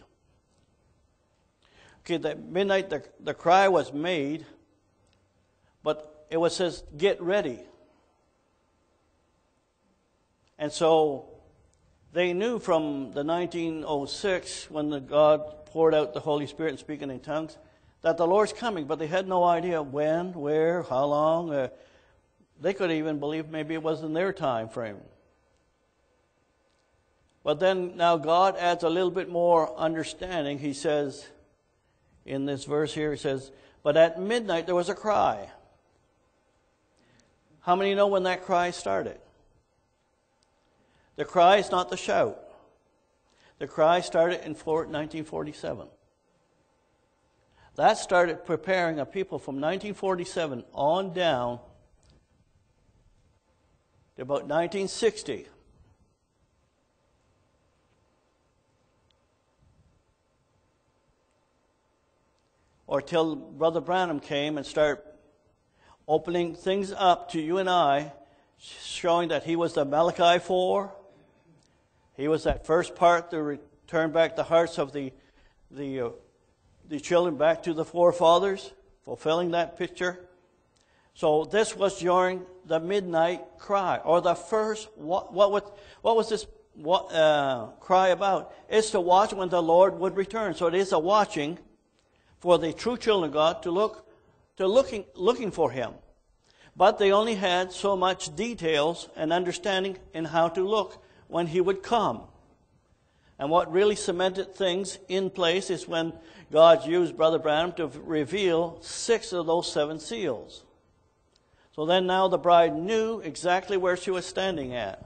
Okay, at midnight, the, the cry was made, it was says, get ready. And so they knew from the 1906 when the God poured out the Holy Spirit and speaking in tongues that the Lord's coming, but they had no idea when, where, how long. Uh, they could even believe maybe it was in their time frame. But then now God adds a little bit more understanding. He says in this verse here, he says, But at midnight there was a cry. How many know when that cry started? The cry is not the shout. The cry started in 1947. That started preparing a people from 1947 on down to about 1960. Or till Brother Branham came and started opening things up to you and I, showing that he was the Malachi 4. He was that first part to return back the hearts of the, the, uh, the children back to the forefathers, fulfilling that picture. So this was during the midnight cry, or the first, what, what, was, what was this what, uh, cry about? It's to watch when the Lord would return. So it is a watching for the true children of God to look to looking, looking for him. But they only had so much details and understanding in how to look when he would come. And what really cemented things in place is when God used Brother Branham to reveal six of those seven seals. So then now the bride knew exactly where she was standing at.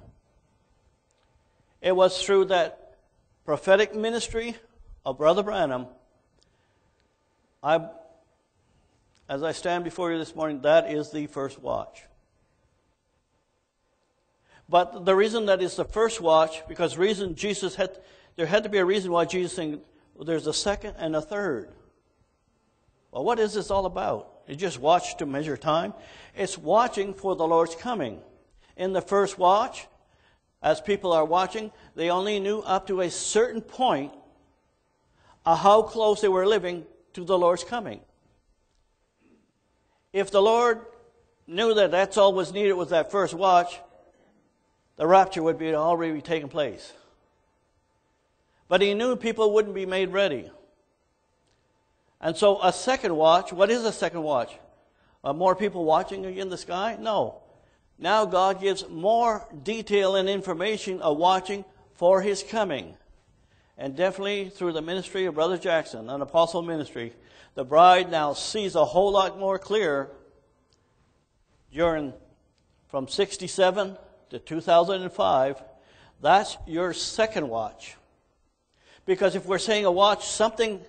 It was through that prophetic ministry of Brother Branham. I as I stand before you this morning, that is the first watch. But the reason that is the first watch, because reason Jesus had, there had to be a reason why Jesus said, well, there's a second and a third. Well, what is this all about? You just watch to measure time? It's watching for the Lord's coming. In the first watch, as people are watching, they only knew up to a certain point uh, how close they were living to the Lord's coming. If the Lord knew that that's all was needed was that first watch, the rapture would be already taken place. But he knew people wouldn't be made ready. And so a second watch, what is a second watch? Uh, more people watching in the sky? No. Now God gives more detail and information of watching for his coming. And definitely through the ministry of Brother Jackson, an apostle ministry, the bride now sees a whole lot more clear during from 67 to 2005. That's your second watch. Because if we're saying a watch, something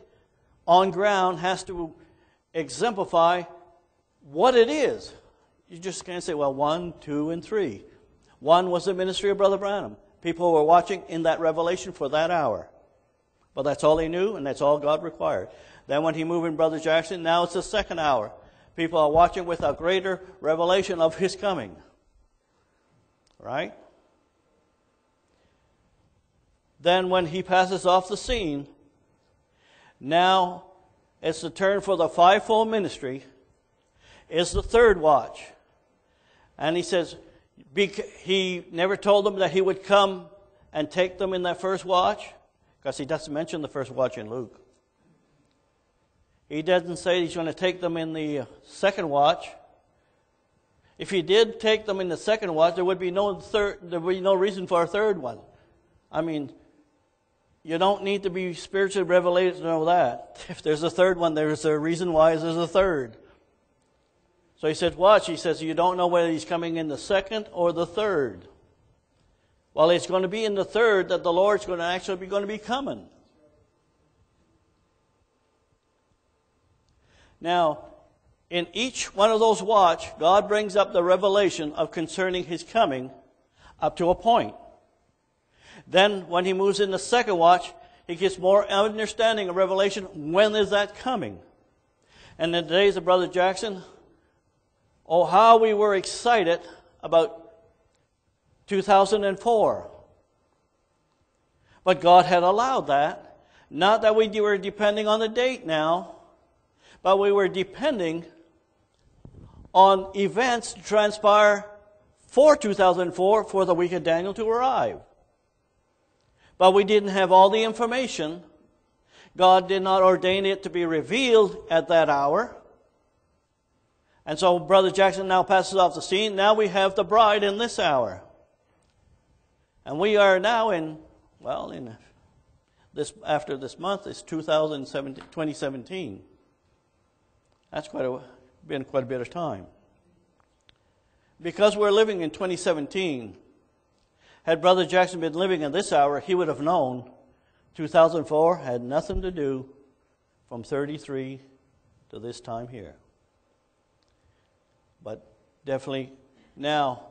on ground has to exemplify what it is. You just can't say, well, one, two, and three. One was the ministry of Brother Branham. People were watching in that revelation for that hour. But that's all they knew, and that's all God required. Then when he moved in Brother Jackson, now it's the second hour. People are watching with a greater revelation of his coming. Right? Then when he passes off the scene, now it's the turn for the fivefold ministry. It's the third watch. And he says, he never told them that he would come and take them in that first watch, because he doesn't mention the first watch in Luke. He doesn't say he's going to take them in the uh, second watch. If he did take them in the second watch, there would be no third, there would be no reason for a third one. I mean, you don't need to be spiritually revelated to know that. If there's a third one, there's a reason why there's a third. So he says, watch. He says, you don't know whether he's coming in the second or the third. Well, it's going to be in the third that the Lord's going to actually be going to be coming. Now, in each one of those watch, God brings up the revelation of concerning his coming up to a point. Then, when he moves in the second watch, he gets more understanding of revelation. When is that coming? And in the days of Brother Jackson, oh, how we were excited about 2004. But God had allowed that. Not that we were depending on the date now, but we were depending on events to transpire for 2004 for the week of Daniel to arrive. But we didn't have all the information. God did not ordain it to be revealed at that hour. And so Brother Jackson now passes off the scene. Now we have the bride in this hour. And we are now in well, in this after this month is 2017, 2017. That's quite a, been quite a bit of time. Because we're living in 2017, had Brother Jackson been living in this hour, he would have known 2004 had nothing to do from 33 to this time here. But definitely now,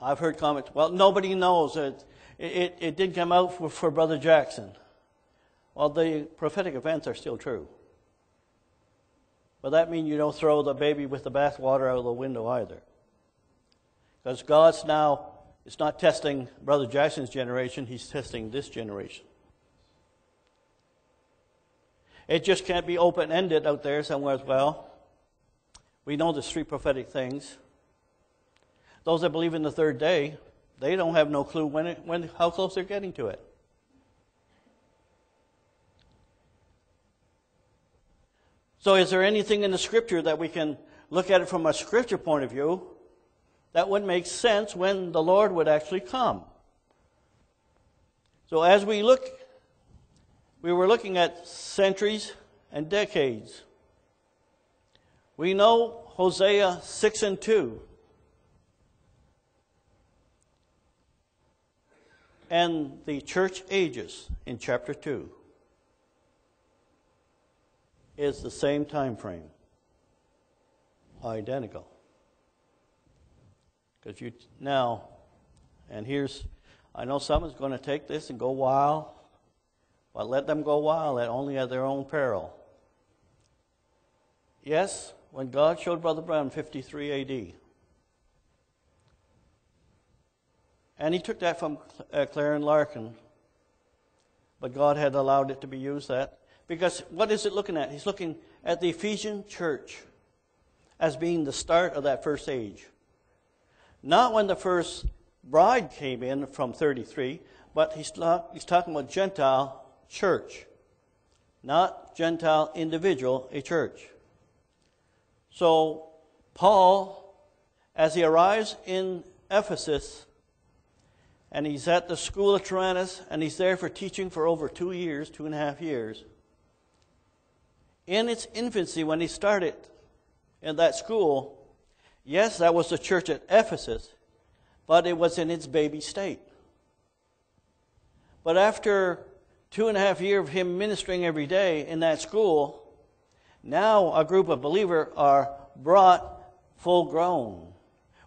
I've heard comments, well, nobody knows. It, it, it did come out for, for Brother Jackson. Well, the prophetic events are still true. But that means you don't throw the baby with the bathwater out of the window either. Because God's now, it's not testing Brother Jackson's generation, He's testing this generation. It just can't be open ended out there somewhere as well. We know there's three prophetic things. Those that believe in the third day, they don't have no clue when, it, when how close they're getting to it. So, is there anything in the scripture that we can look at it from a scripture point of view that would make sense when the Lord would actually come? So, as we look, we were looking at centuries and decades. We know Hosea 6 and 2 and the church ages in chapter 2 is the same time frame identical because you now and here's i know someone's going to take this and go wild but let them go wild at only at their own peril yes when god showed brother branham 53 ad And he took that from uh, Clarence Larkin. But God had allowed it to be used that. Because what is it looking at? He's looking at the Ephesian church as being the start of that first age. Not when the first bride came in from 33, but he's, he's talking about Gentile church, not Gentile individual, a church. So, Paul, as he arrives in Ephesus, and he's at the school of Tyrannus, and he's there for teaching for over two years, two and a half years. In its infancy, when he started in that school, yes, that was the church at Ephesus, but it was in its baby state. But after two and a half years of him ministering every day in that school, now a group of believers are brought full grown,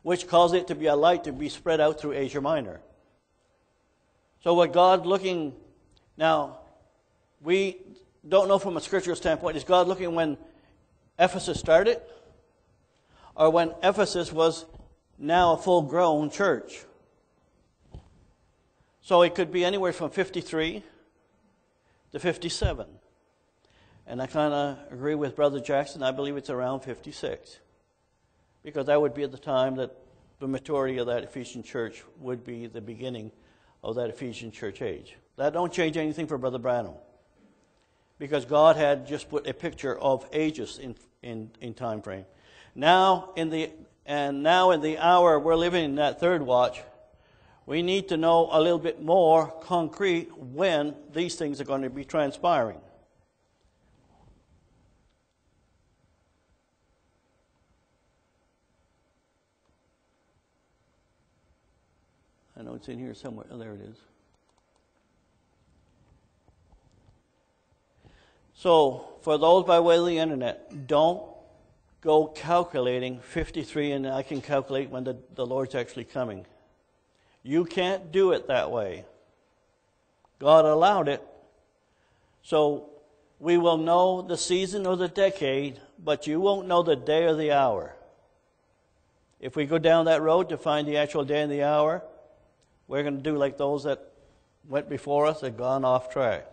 which caused it to be a light to be spread out through Asia Minor. So, what God looking now, we don't know from a scriptural standpoint, is God looking when Ephesus started or when Ephesus was now a full grown church? So, it could be anywhere from 53 to 57. And I kind of agree with Brother Jackson. I believe it's around 56. Because that would be at the time that the maturity of that Ephesian church would be the beginning of that Ephesian church age. That don't change anything for Brother Branham. Because God had just put a picture of ages in, in, in time frame. Now in the and now in the hour we're living in that third watch, we need to know a little bit more concrete when these things are going to be transpiring. I know it's in here somewhere. Oh, there it is. So, for those by way of the internet, don't go calculating 53 and I can calculate when the, the Lord's actually coming. You can't do it that way. God allowed it. So, we will know the season or the decade, but you won't know the day or the hour. If we go down that road to find the actual day and the hour, we're going to do like those that went before us and gone off track.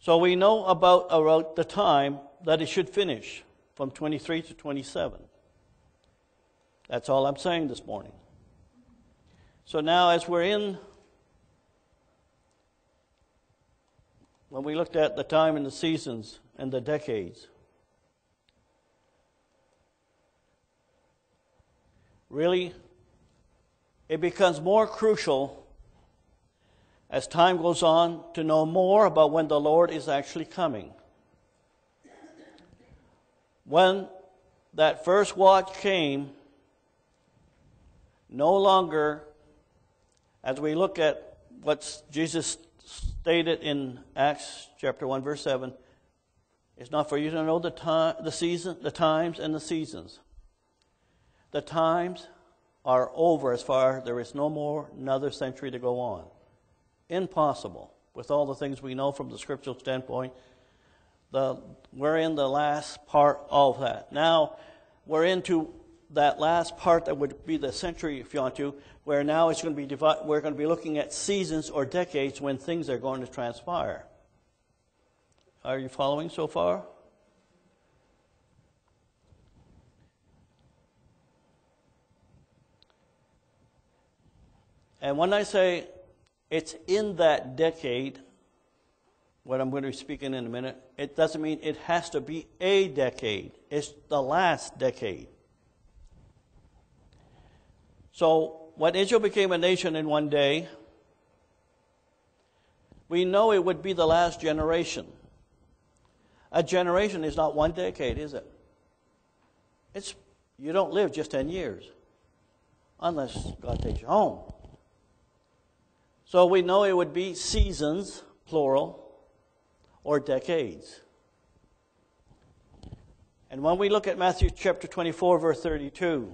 So we know about, about the time that it should finish from 23 to 27. That's all I'm saying this morning. So now, as we're in, when we looked at the time and the seasons and the decades, really it becomes more crucial as time goes on to know more about when the Lord is actually coming. When that first watch came, no longer, as we look at what Jesus stated in Acts chapter 1, verse 7, it's not for you to know the time, the season, the times and the seasons. The times are over as far there is no more another century to go on. Impossible. With all the things we know from the scriptural standpoint, the, we're in the last part of that. Now, we're into that last part that would be the century, if you want to, where now it's going to be we're going to be looking at seasons or decades when things are going to transpire. Are you following so far? And when I say it's in that decade, what I'm going to be speaking in a minute, it doesn't mean it has to be a decade. It's the last decade. So, when Israel became a nation in one day, we know it would be the last generation. A generation is not one decade, is it? It's you don't live just 10 years unless God takes you home. So we know it would be seasons, plural, or decades. And when we look at Matthew chapter 24, verse 32,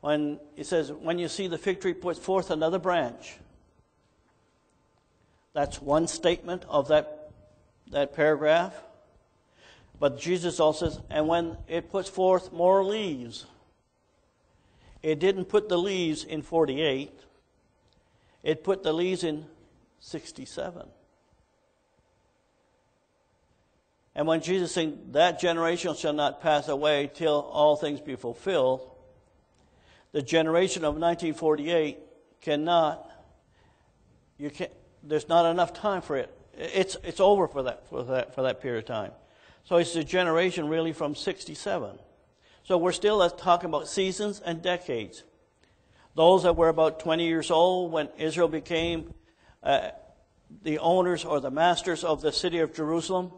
when it says, When you see the fig tree put forth another branch, that's one statement of that, that paragraph. But Jesus also says, And when it puts forth more leaves, it didn't put the leaves in 48 it put the leaves in 67. And when Jesus said, That generation shall not pass away till all things be fulfilled, the generation of 1948 cannot, you can't, there's not enough time for it. It's, it's over for that, for, that, for that period of time. So it's a generation really from 67. So we're still uh, talking about seasons and decades. Those that were about 20 years old when Israel became uh, the owners or the masters of the city of Jerusalem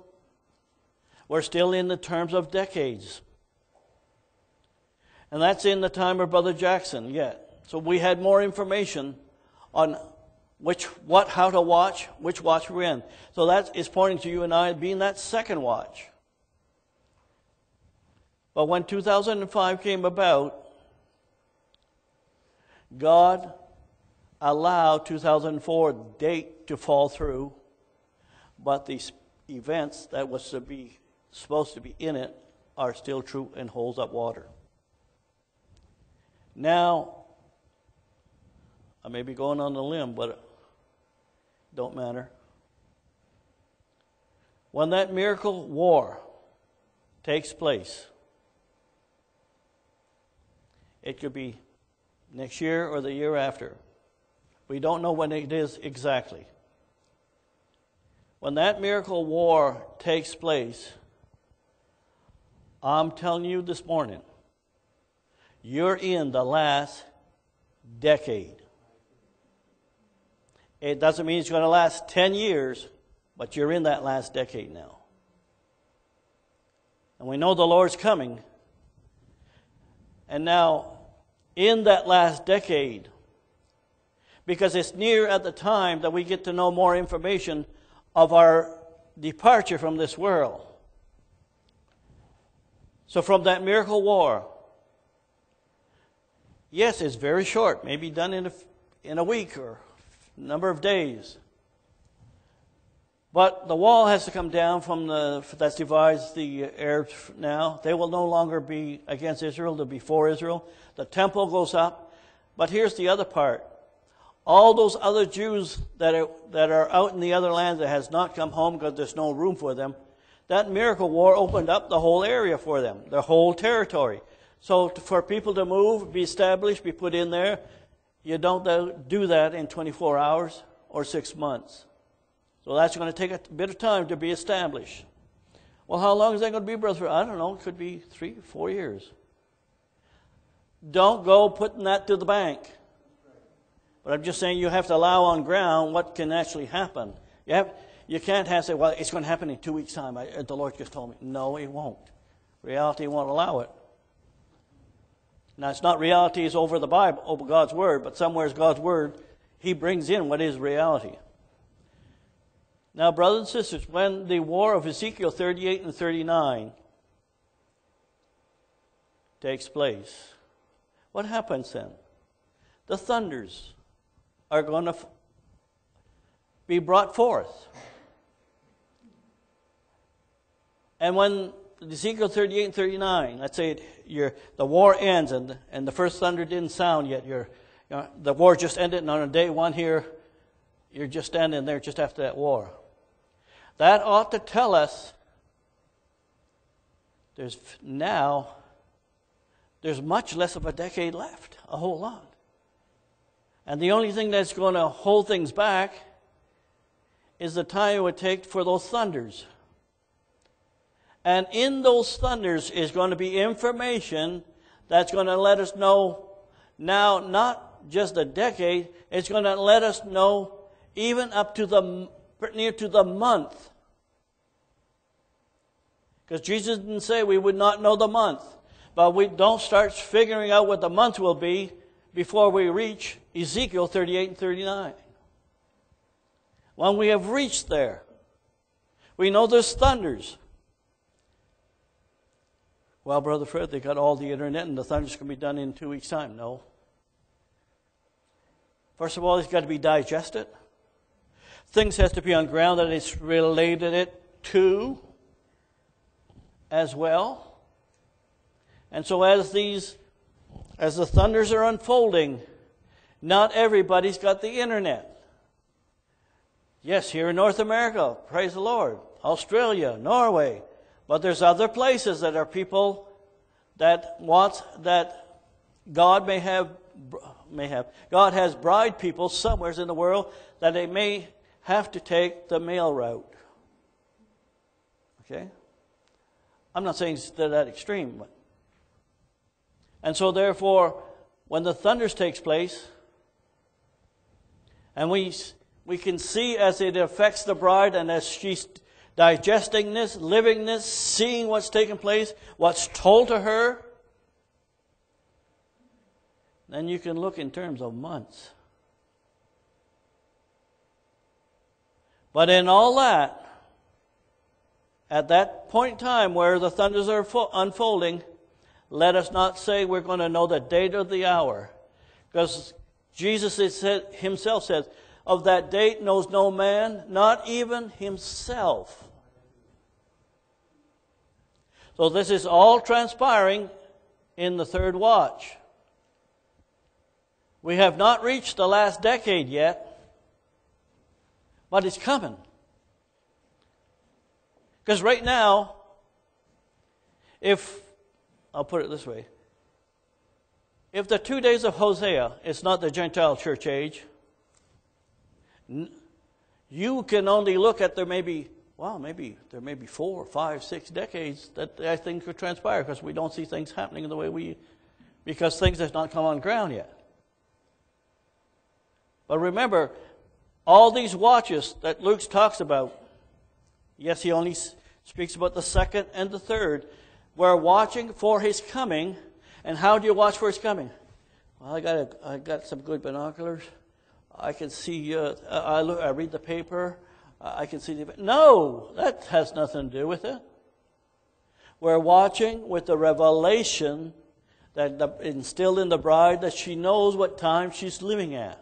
were still in the terms of decades. And that's in the time of Brother Jackson yet. So we had more information on which, what, how to watch, which watch we're in. So that is pointing to you and I being that second watch. But when 2005 came about, God allowed 2004 date to fall through, but the events that was to be supposed to be in it are still true and holds up water. Now, I may be going on a limb, but it don't matter. When that miracle war takes place, it could be next year or the year after. We don't know when it is exactly. When that miracle war takes place, I'm telling you this morning, you're in the last decade. It doesn't mean it's going to last 10 years, but you're in that last decade now. And we know the Lord's coming. And now, in that last decade because it's near at the time that we get to know more information of our departure from this world. So, from that miracle war, yes, it's very short, maybe done in a, in a week or number of days. But the wall has to come down from the that divides the Arabs now. They will no longer be against Israel; they'll be for Israel. The temple goes up. But here's the other part: all those other Jews that are that are out in the other lands that has not come home because there's no room for them. That miracle war opened up the whole area for them, the whole territory. So for people to move, be established, be put in there, you don't do that in 24 hours or six months. So that's going to take a bit of time to be established. Well, how long is that going to be, brother? I don't know. It could be three, four years. Don't go putting that to the bank. But I'm just saying you have to allow on ground what can actually happen. You, have, you can't have say, well, it's going to happen in two weeks' time. I, uh, the Lord just told me. No, it won't. Reality won't allow it. Now, it's not reality is over the Bible, over God's Word, but somewhere is God's Word. He brings in what is reality. Now, brothers and sisters, when the war of Ezekiel 38 and 39 takes place, what happens then? The thunders are going to be brought forth. And when Ezekiel 38 and 39, let's say the war ends and, and the first thunder didn't sound yet, you know, the war just ended, and on day one here, you're just standing there just after that war. That ought to tell us there's now there's much less of a decade left, a whole lot. And the only thing that's going to hold things back is the time it would take for those thunders. And in those thunders is going to be information that's going to let us know now, not just a decade, it's going to let us know even up to the near to the month. Because Jesus didn't say we would not know the month. But we don't start figuring out what the month will be before we reach Ezekiel 38 and 39. When we have reached there, we know there's thunders. Well, Brother Fred, they got all the internet and the thunders can be done in two weeks' time. No. First of all, it's got to be digested. Things has to be on ground that it's related it to as well. And so as these as the thunders are unfolding, not everybody's got the internet. Yes, here in North America, praise the Lord. Australia, Norway, but there's other places that are people that want that God may have may have God has bride people somewheres in the world that they may have to take the mail route. Okay? I'm not saying to that extreme, but and so therefore when the thunders takes place and we we can see as it affects the bride and as she's digesting this, living this, seeing what's taking place, what's told to her, then you can look in terms of months. But in all that, at that point in time where the thunders are unfolding, let us not say we're going to know the date or the hour. Because Jesus himself says, of that date knows no man, not even himself. So this is all transpiring in the third watch. We have not reached the last decade yet, but it's coming. Because right now, if, I'll put it this way, if the two days of Hosea is not the Gentile church age, you can only look at there may be, well, maybe there may be four, five, six decades that, things could transpire because we don't see things happening in the way we, because things have not come on ground yet. But remember, all these watches that Luke talks about, yes, he only speaks about the second and the third. We're watching for his coming. And how do you watch for his coming? Well, I got, a, I got some good binoculars. I can see, uh, I, look, I read the paper, I can see the. No, that has nothing to do with it. We're watching with the revelation that the, instilled in the bride that she knows what time she's living at.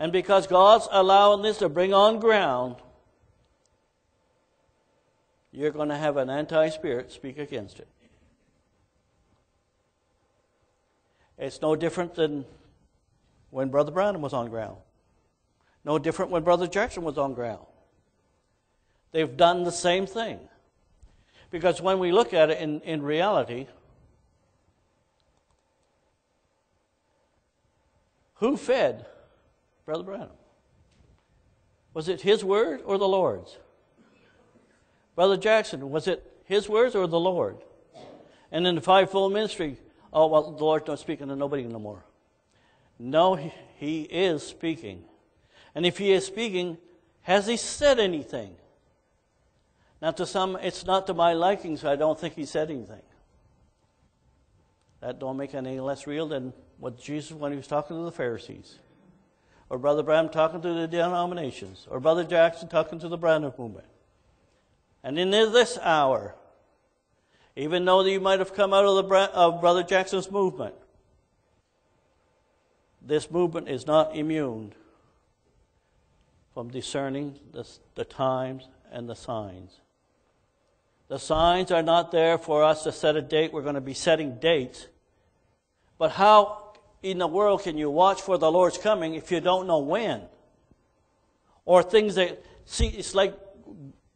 And because God's allowing this to bring on ground, you're going to have an anti spirit speak against it. It's no different than when Brother Branham was on ground. No different when Brother Jackson was on ground. They've done the same thing. Because when we look at it in, in reality, who fed Brother Branham? Was it his word or the Lord's? Brother Jackson, was it his words or the Lord? And in the fivefold ministry, oh, well, the Lord's not speaking to nobody no more. No, he, he is speaking. And if he is speaking, has he said anything? Now, to some, it's not to my liking, so I don't think he said anything. That don't make any less real than what Jesus when he was talking to the Pharisees, or Brother Branham talking to the denominations, or Brother Jackson talking to the Branham movement. And in this hour, even though you might have come out of, the, of Brother Jackson's movement, this movement is not immune from discerning the, the times and the signs. The signs are not there for us to set a date. We're going to be setting dates. But how in the world can you watch for the Lord's coming if you don't know when? Or things that, see, it's like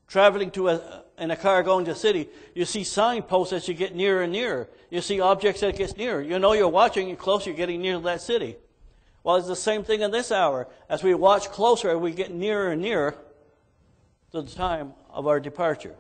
traveling to a, in a car going to a city. You see signposts as you get nearer and nearer. You see objects that get nearer. You know you're watching, you're closer, you're getting near to that city. Well, it's the same thing in this hour. As we watch closer, we get nearer and nearer to the time of our departure.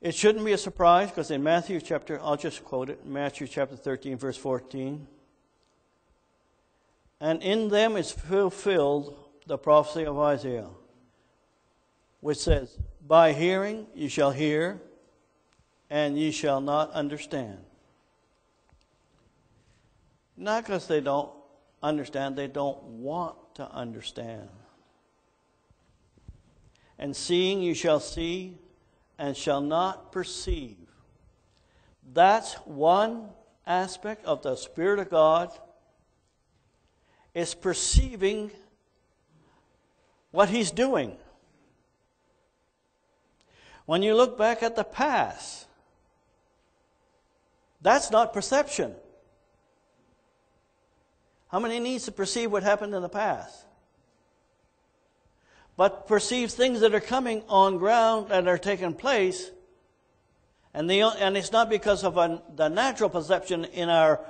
It shouldn't be a surprise because in Matthew chapter, I'll just quote it, Matthew chapter 13, verse 14. And in them is fulfilled the prophecy of Isaiah, which says, By hearing you shall hear, and ye shall not understand. Not because they don't understand, they don't want to understand. And seeing you shall see, and shall not perceive. That's one aspect of the Spirit of God is perceiving what He's doing. When you look back at the past, that's not perception. How many needs to perceive what happened in the past? But perceives things that are coming on ground that are taking place. And, the, and it's not because of a, the natural perception in our,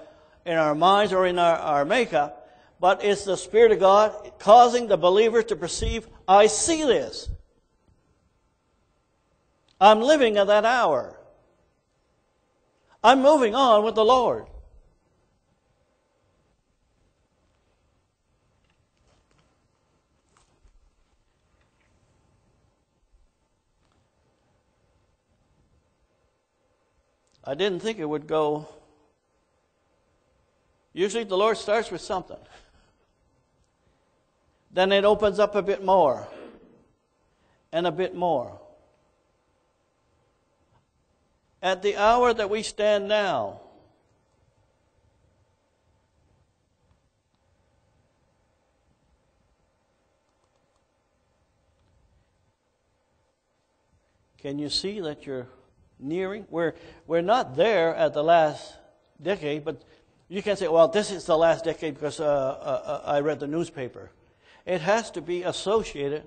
in our minds or in our, our makeup, but it's the Spirit of God causing the believer to perceive, I see this. I'm living at that hour. I'm moving on with the Lord. I didn't think it would go. Usually the Lord starts with something. Then it opens up a bit more and a bit more. At the hour that we stand now, can you see that you're nearing. We're, we're not there at the last decade, but you can say, well, this is the last decade because uh, uh, uh, I read the newspaper. It has to be associated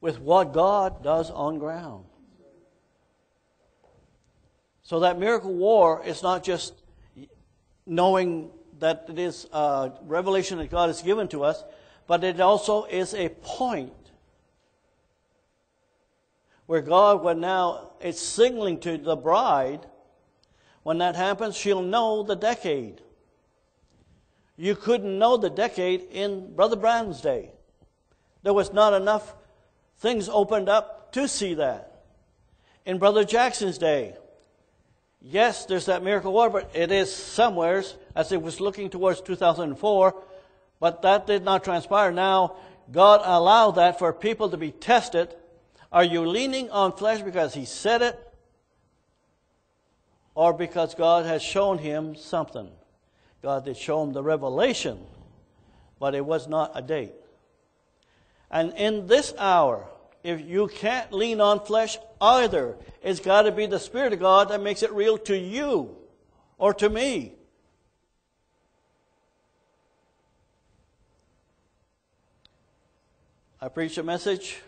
with what God does on ground. So that miracle war is not just knowing that it is a revelation that God has given to us, but it also is a point where God would now, it's signaling to the bride, when that happens, she'll know the decade. You couldn't know the decade in Brother Branham's day. There was not enough things opened up to see that. In Brother Jackson's day, yes, there's that miracle war, but it is somewheres as it was looking towards 2004, but that did not transpire. Now, God allowed that for people to be tested are you leaning on flesh because he said it? Or because God has shown him something? God did show him the revelation, but it was not a date. And in this hour, if you can't lean on flesh either, it's got to be the Spirit of God that makes it real to you or to me. I preach a message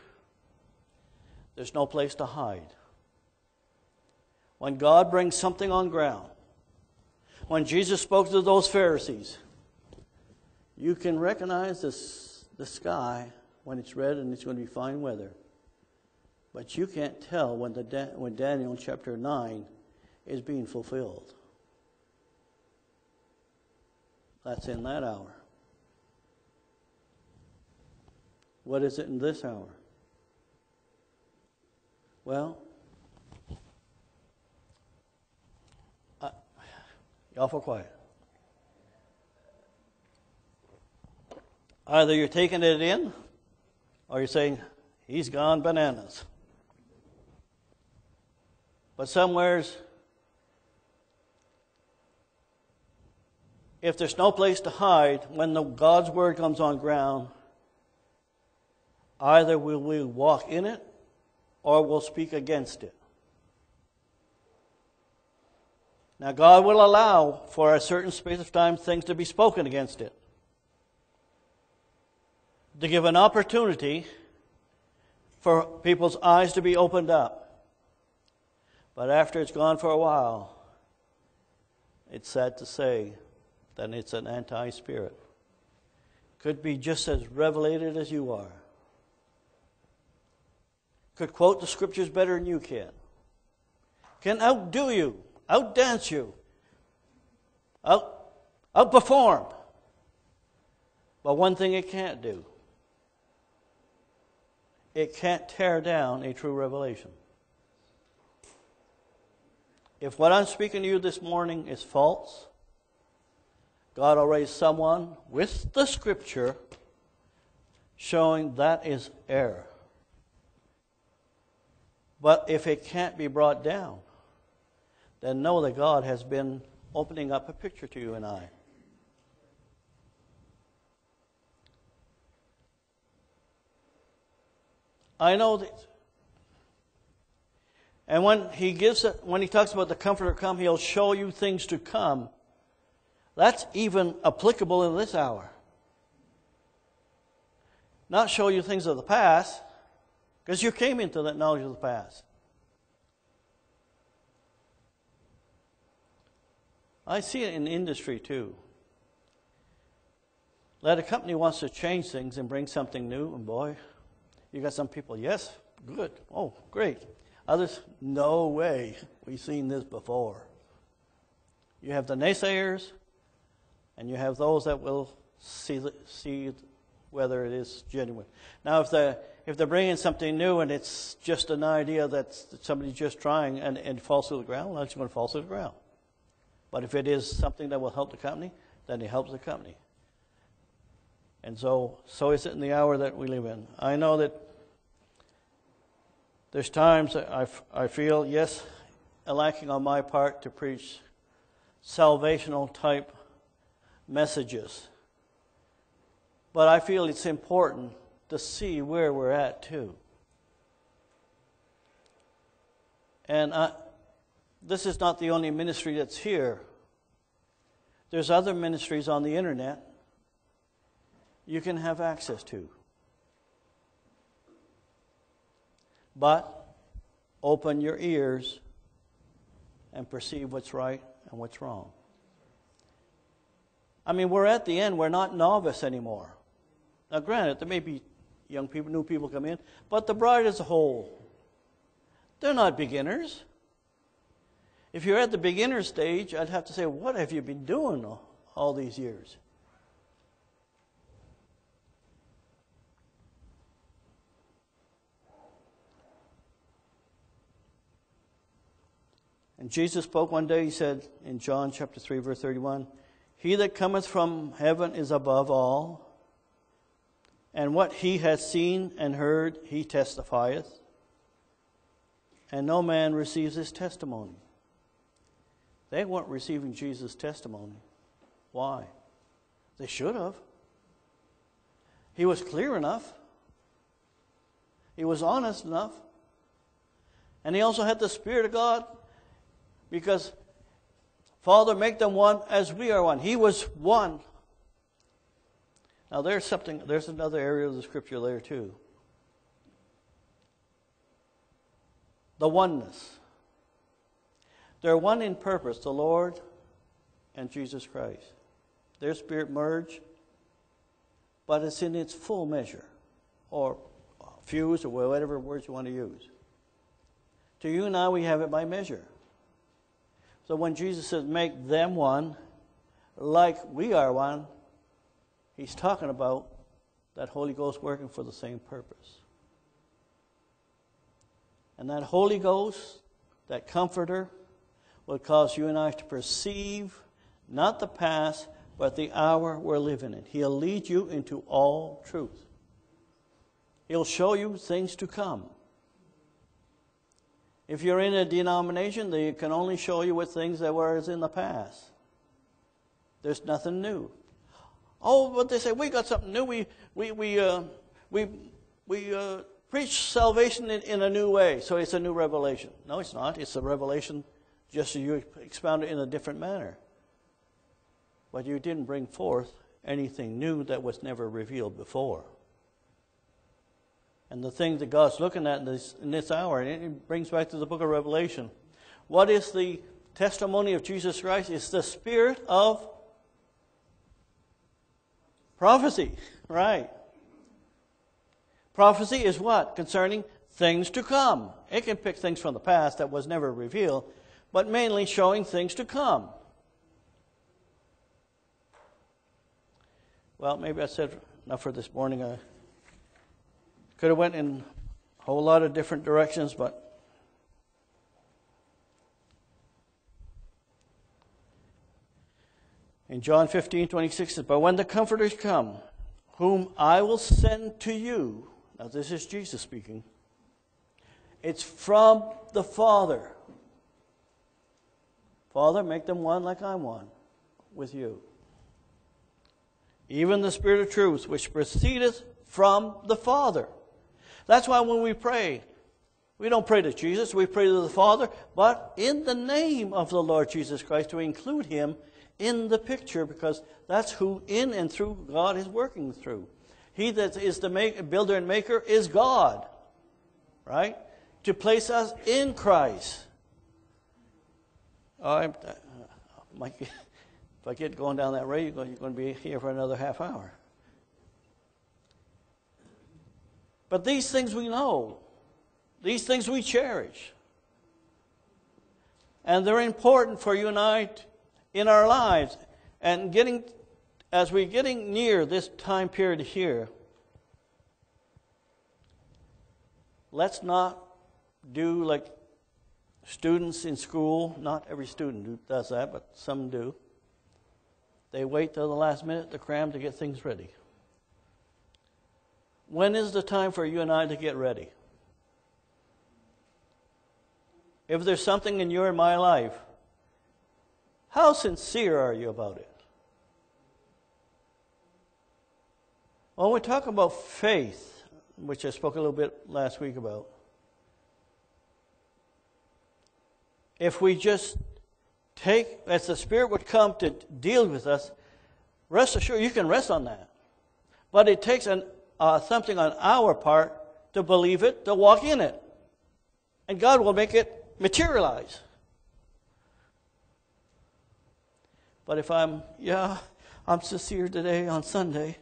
there's no place to hide. When God brings something on ground, when Jesus spoke to those Pharisees, you can recognize this, the sky when it's red and it's going to be fine weather. But you can't tell when, the when Daniel chapter 9 is being fulfilled. That's in that hour. What is it in this hour? Well, you awful quiet. Either you're taking it in, or you're saying, he's gone bananas. But somewheres, if there's no place to hide, when the, God's word comes on ground, either will we walk in it or we'll speak against it. Now, God will allow for a certain space of time things to be spoken against it. To give an opportunity for people's eyes to be opened up. But after it's gone for a while, it's sad to say that it's an anti spirit. Could be just as revelated as you are. Could quote the scriptures better than you can. Can outdo you, outdance you, out, outperform. But one thing it can't do it can't tear down a true revelation. If what I'm speaking to you this morning is false, God will raise someone with the scripture showing that is error. But if it can't be brought down, then know that God has been opening up a picture to you and I. I know that. And when he gives it, when he talks about the comforter come, he'll show you things to come. That's even applicable in this hour. Not show you things of the past, because you came into that knowledge of the past. I see it in industry too. That a company wants to change things and bring something new, and boy, you got some people, yes, good, oh, great. Others, no way, we've seen this before. You have the naysayers, and you have those that will see, the, see whether it is genuine. Now, if they're, if they're bringing something new and it's just an idea that somebody's just trying and, and falls to the ground, well, it's going to fall to the ground. But if it is something that will help the company, then it helps the company. And so, so is it in the hour that we live in. I know that there's times that I, I feel, yes, lacking on my part to preach salvational type messages. But I feel it's important to see where we're at too. And I, this is not the only ministry that's here. There's other ministries on the internet you can have access to. But open your ears and perceive what's right and what's wrong. I mean, we're at the end. We're not novice anymore. Now, granted, there may be young people, new people come in, but the bride as a whole, they're not beginners. If you're at the beginner stage, I'd have to say, what have you been doing all these years? And Jesus spoke one day, he said in John chapter 3, verse 31, He that cometh from heaven is above all, and what he hath seen and heard he testifieth, and no man receives his testimony. They weren't receiving Jesus' testimony. Why? They should have. He was clear enough. He was honest enough. And he also had the Spirit of God because, Father, make them one as we are one. He was one. Now, there's something, there's another area of the scripture there too. The oneness. They're one in purpose, the Lord and Jesus Christ. Their spirit merge, but it's in its full measure, or fuse, or whatever words you want to use. To you and I, we have it by measure. So when Jesus says, make them one, like we are one, he's talking about that Holy Ghost working for the same purpose. And that Holy Ghost, that Comforter, will cause you and I to perceive not the past, but the hour we're living in. He'll lead you into all truth. He'll show you things to come. If you're in a denomination, they can only show you what things that were in the past. There's nothing new. Oh, but they say we got something new. We we we uh, we we uh, preach salvation in, in a new way, so it's a new revelation. No, it's not. It's a revelation just as you expound it in a different manner. But you didn't bring forth anything new that was never revealed before. And the thing that God's looking at in this, in this hour, and it brings back to the book of Revelation. What is the testimony of Jesus Christ? It's the spirit of prophecy, right? Prophecy is what? Concerning things to come. It can pick things from the past that was never revealed, but mainly showing things to come. Well, maybe I said enough for this morning. I could have went in a whole lot of different directions, but in John 15, 26 says, But when the comforters come, whom I will send to you, now this is Jesus speaking, it's from the Father. Father, make them one like I'm one with you. Even the Spirit of truth, which proceedeth from the Father. That's why when we pray, we don't pray to Jesus, we pray to the Father, but in the name of the Lord Jesus Christ to include Him in the picture because that's who in and through God is working through. He that is the make, builder and maker is God, right? To place us in Christ. Oh, I, might get, if I get going down that road, you're going to be here for another half hour. But these things we know, these things we cherish. And they're important for you and I in our lives. And getting, as we're getting near this time period here, let's not do like students in school. Not every student does that, but some do. They wait till the last minute to cram to get things ready. When is the time for you and I to get ready? If there's something in your and my life, how sincere are you about it? When we talk about faith, which I spoke a little bit last week about, if we just take, as the Spirit would come to deal with us, rest assured you can rest on that. But it takes an uh, something on our part to believe it, to walk in it. And God will make it materialize. But if I'm, yeah, I'm sincere today on Sunday,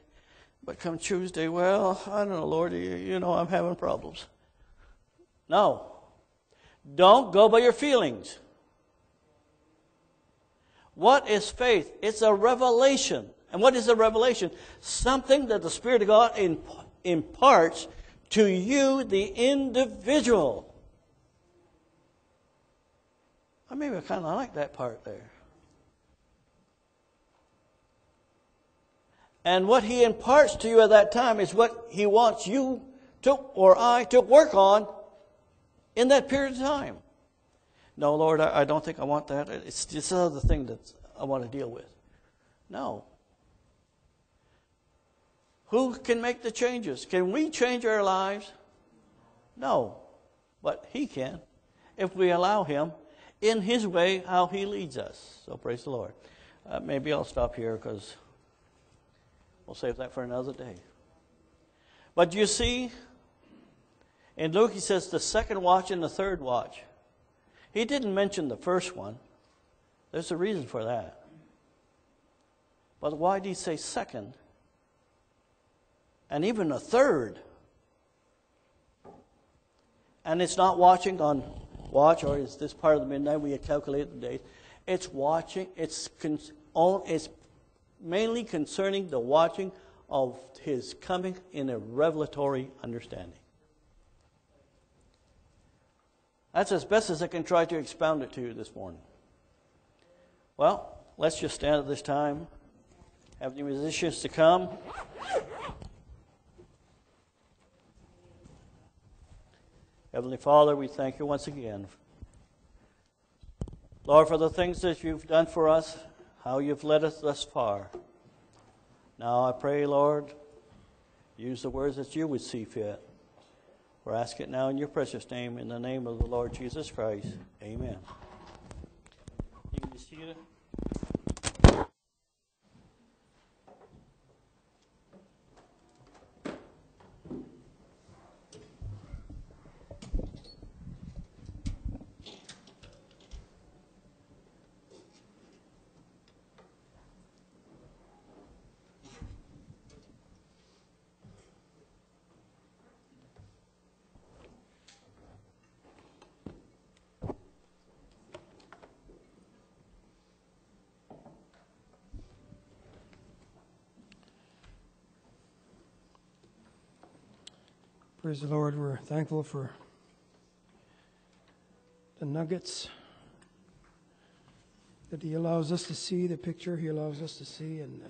but come Tuesday, well, I don't know, Lord, you, you know, I'm having problems. No. Don't go by your feelings. What is faith? It's a revelation. And what is a revelation? Something that the Spirit of God imparts to you, the individual. I maybe I kind of like that part there. And what he imparts to you at that time is what he wants you to, or I, to work on in that period of time. No, Lord, I, I don't think I want that. It's just another thing that I want to deal with. No. Who can make the changes? Can we change our lives? No. But He can if we allow Him in His way how He leads us. So praise the Lord. Uh, maybe I'll stop here because we'll save that for another day. But you see, in Luke he says the second watch and the third watch. He didn't mention the first one. There's a reason for that. But why did he say second? and even a third. And it's not watching on watch, or is this part of the midnight? We had calculated the days. It's watching. It's con- on, It's mainly concerning the watching of His coming in a revelatory understanding. That's as best as I can try to expound it to you this morning. Well, let's just stand at this time. Have the musicians to come. Heavenly Father, we thank you once again. Lord, for the things that you've done for us, how you've led us thus far. Now I pray, Lord, use the words that you would see fit. We ask it now in your precious name, in the name of the Lord Jesus Christ. Amen. You can be seated. Praise the Lord. We're thankful for the nuggets that He allows us to see, the picture He allows us to see, and uh,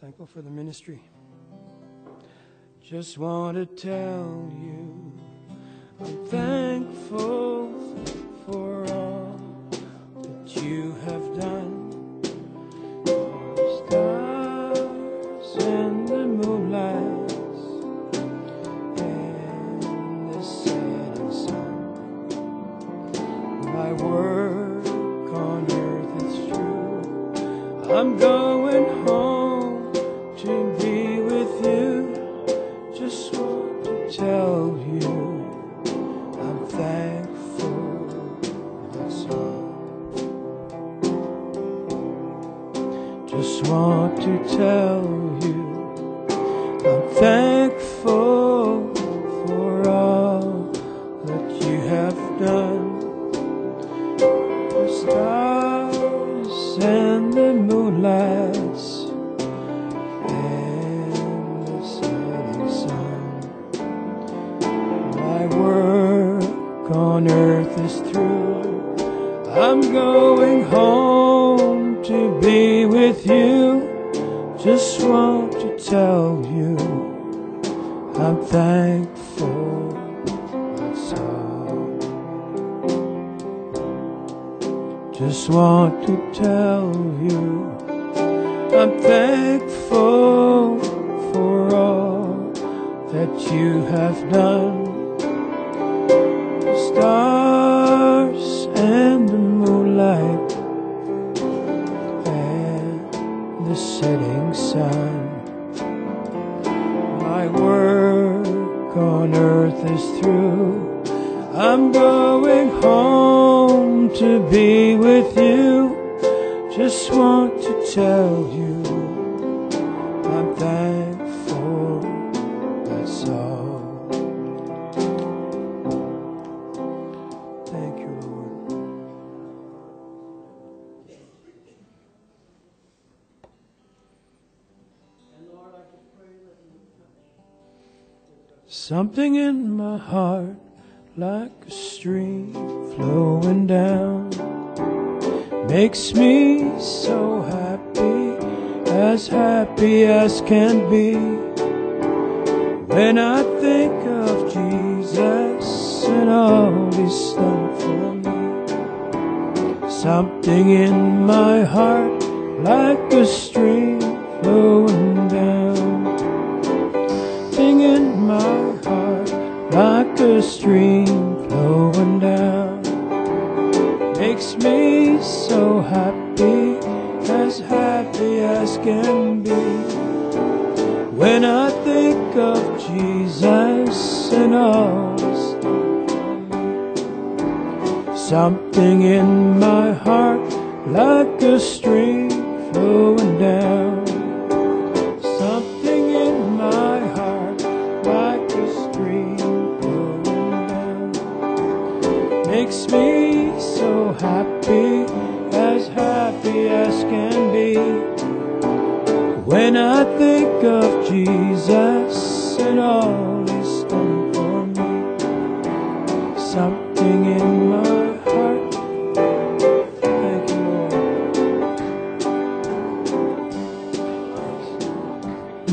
thankful for the ministry. Just want to tell you I'm thankful for all that you have done.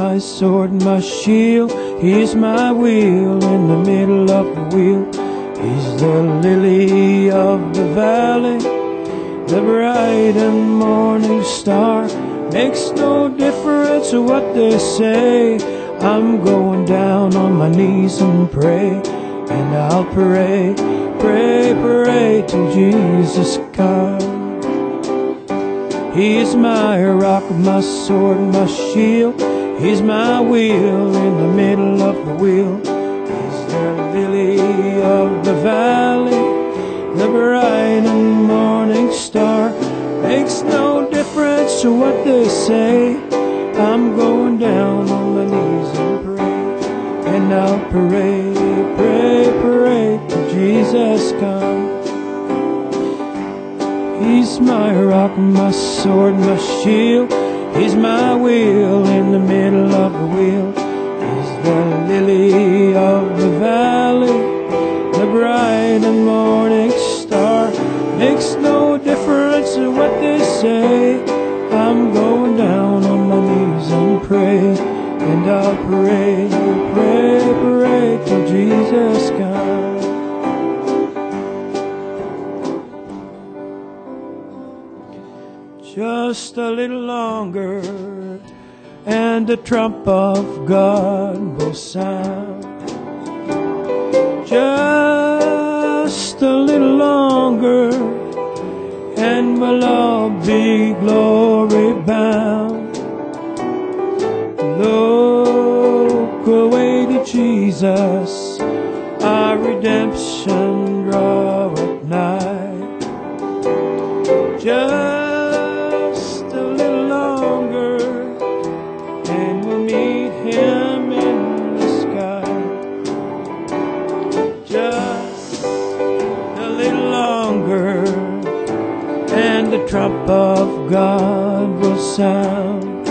My sword, and my shield, He's my wheel in the middle of the wheel. He's the lily of the valley, the bright and morning star. Makes no difference what they say. I'm going down on my knees and pray, and I'll pray, pray, pray till Jesus comes. He's my rock, my sword, my shield. He's my wheel in the middle of the wheel. He's the lily of the valley, the bright and morning star. Makes no difference to what they say. I'm going down on my knees and pray, and I'll pray, pray, pray till Jesus comes. He's my rock, my sword, my shield. He's my wheel in the middle of the wheel. He's the lily of the valley, the bright and morning star. Makes no difference what they say. I'm going down on my knees and pray, and I'll pray, pray, pray till Jesus comes. Just a little longer, and the trump of God will sound. Just a little longer, and we'll all be glory bound. Look away to Jesus, our redemption draweth trump of God will sound.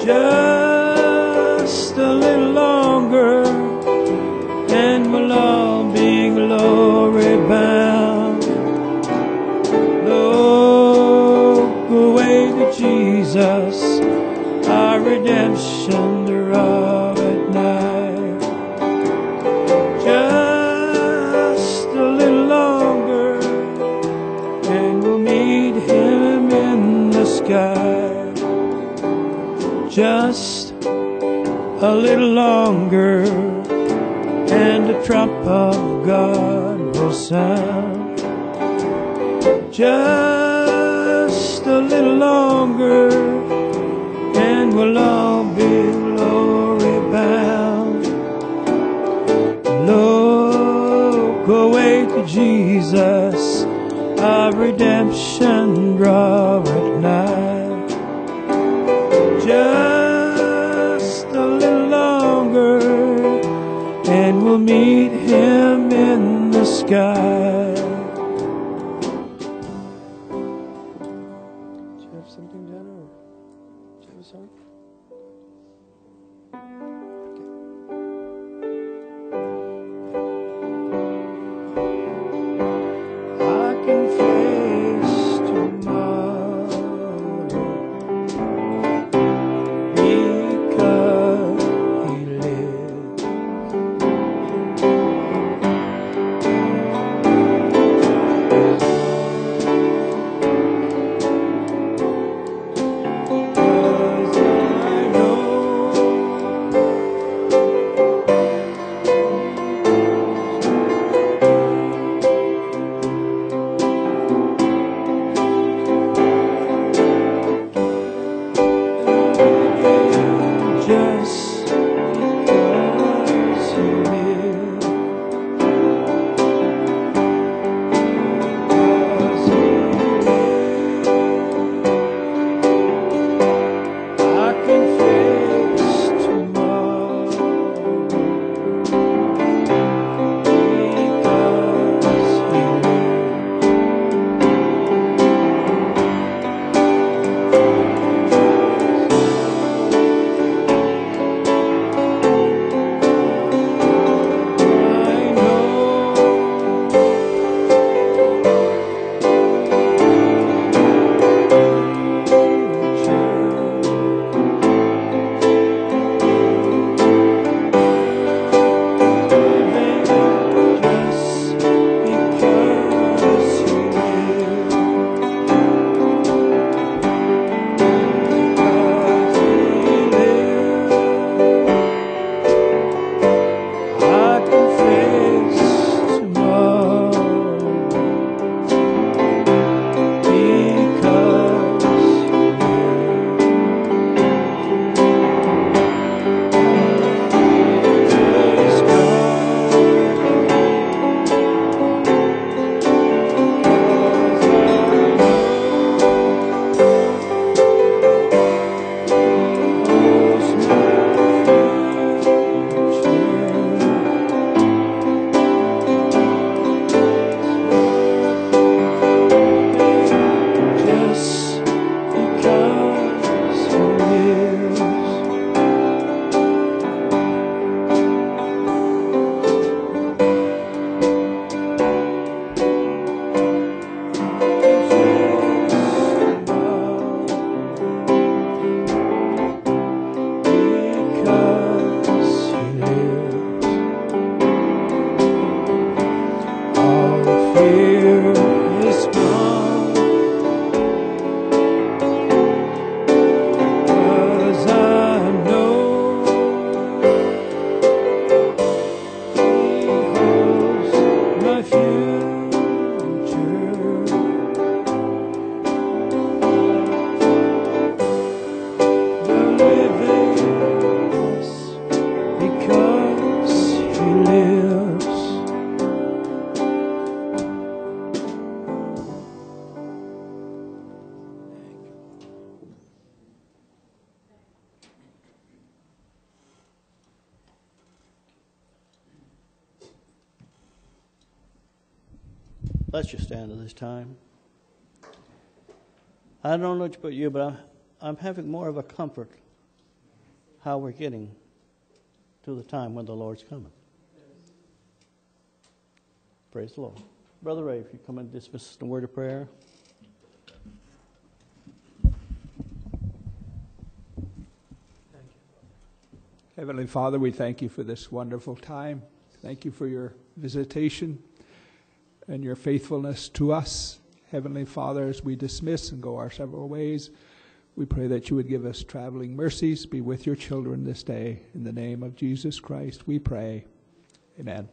Just a little longer, and we'll all be glory bound. Look away to Jesus, our redemption draweth a little longer, and the trump of God will sound just a little longer, and we'll all be glory bound. Look away to Jesus, our redemption draweth nigh. Meet him in the sky. Let's just stand at this time. I don't know about you, but I'm, I'm having more of a comfort how we're getting to the time when the Lord's coming. Praise the Lord. Brother Ray, if you come and dismiss the word of prayer. Heavenly Father, we thank you for this wonderful time. Thank you for your visitation and your faithfulness to us. Heavenly Father, as we dismiss and go our several ways, we pray that you would give us traveling mercies. Be with your children this day. In the name of Jesus Christ, we pray. Amen.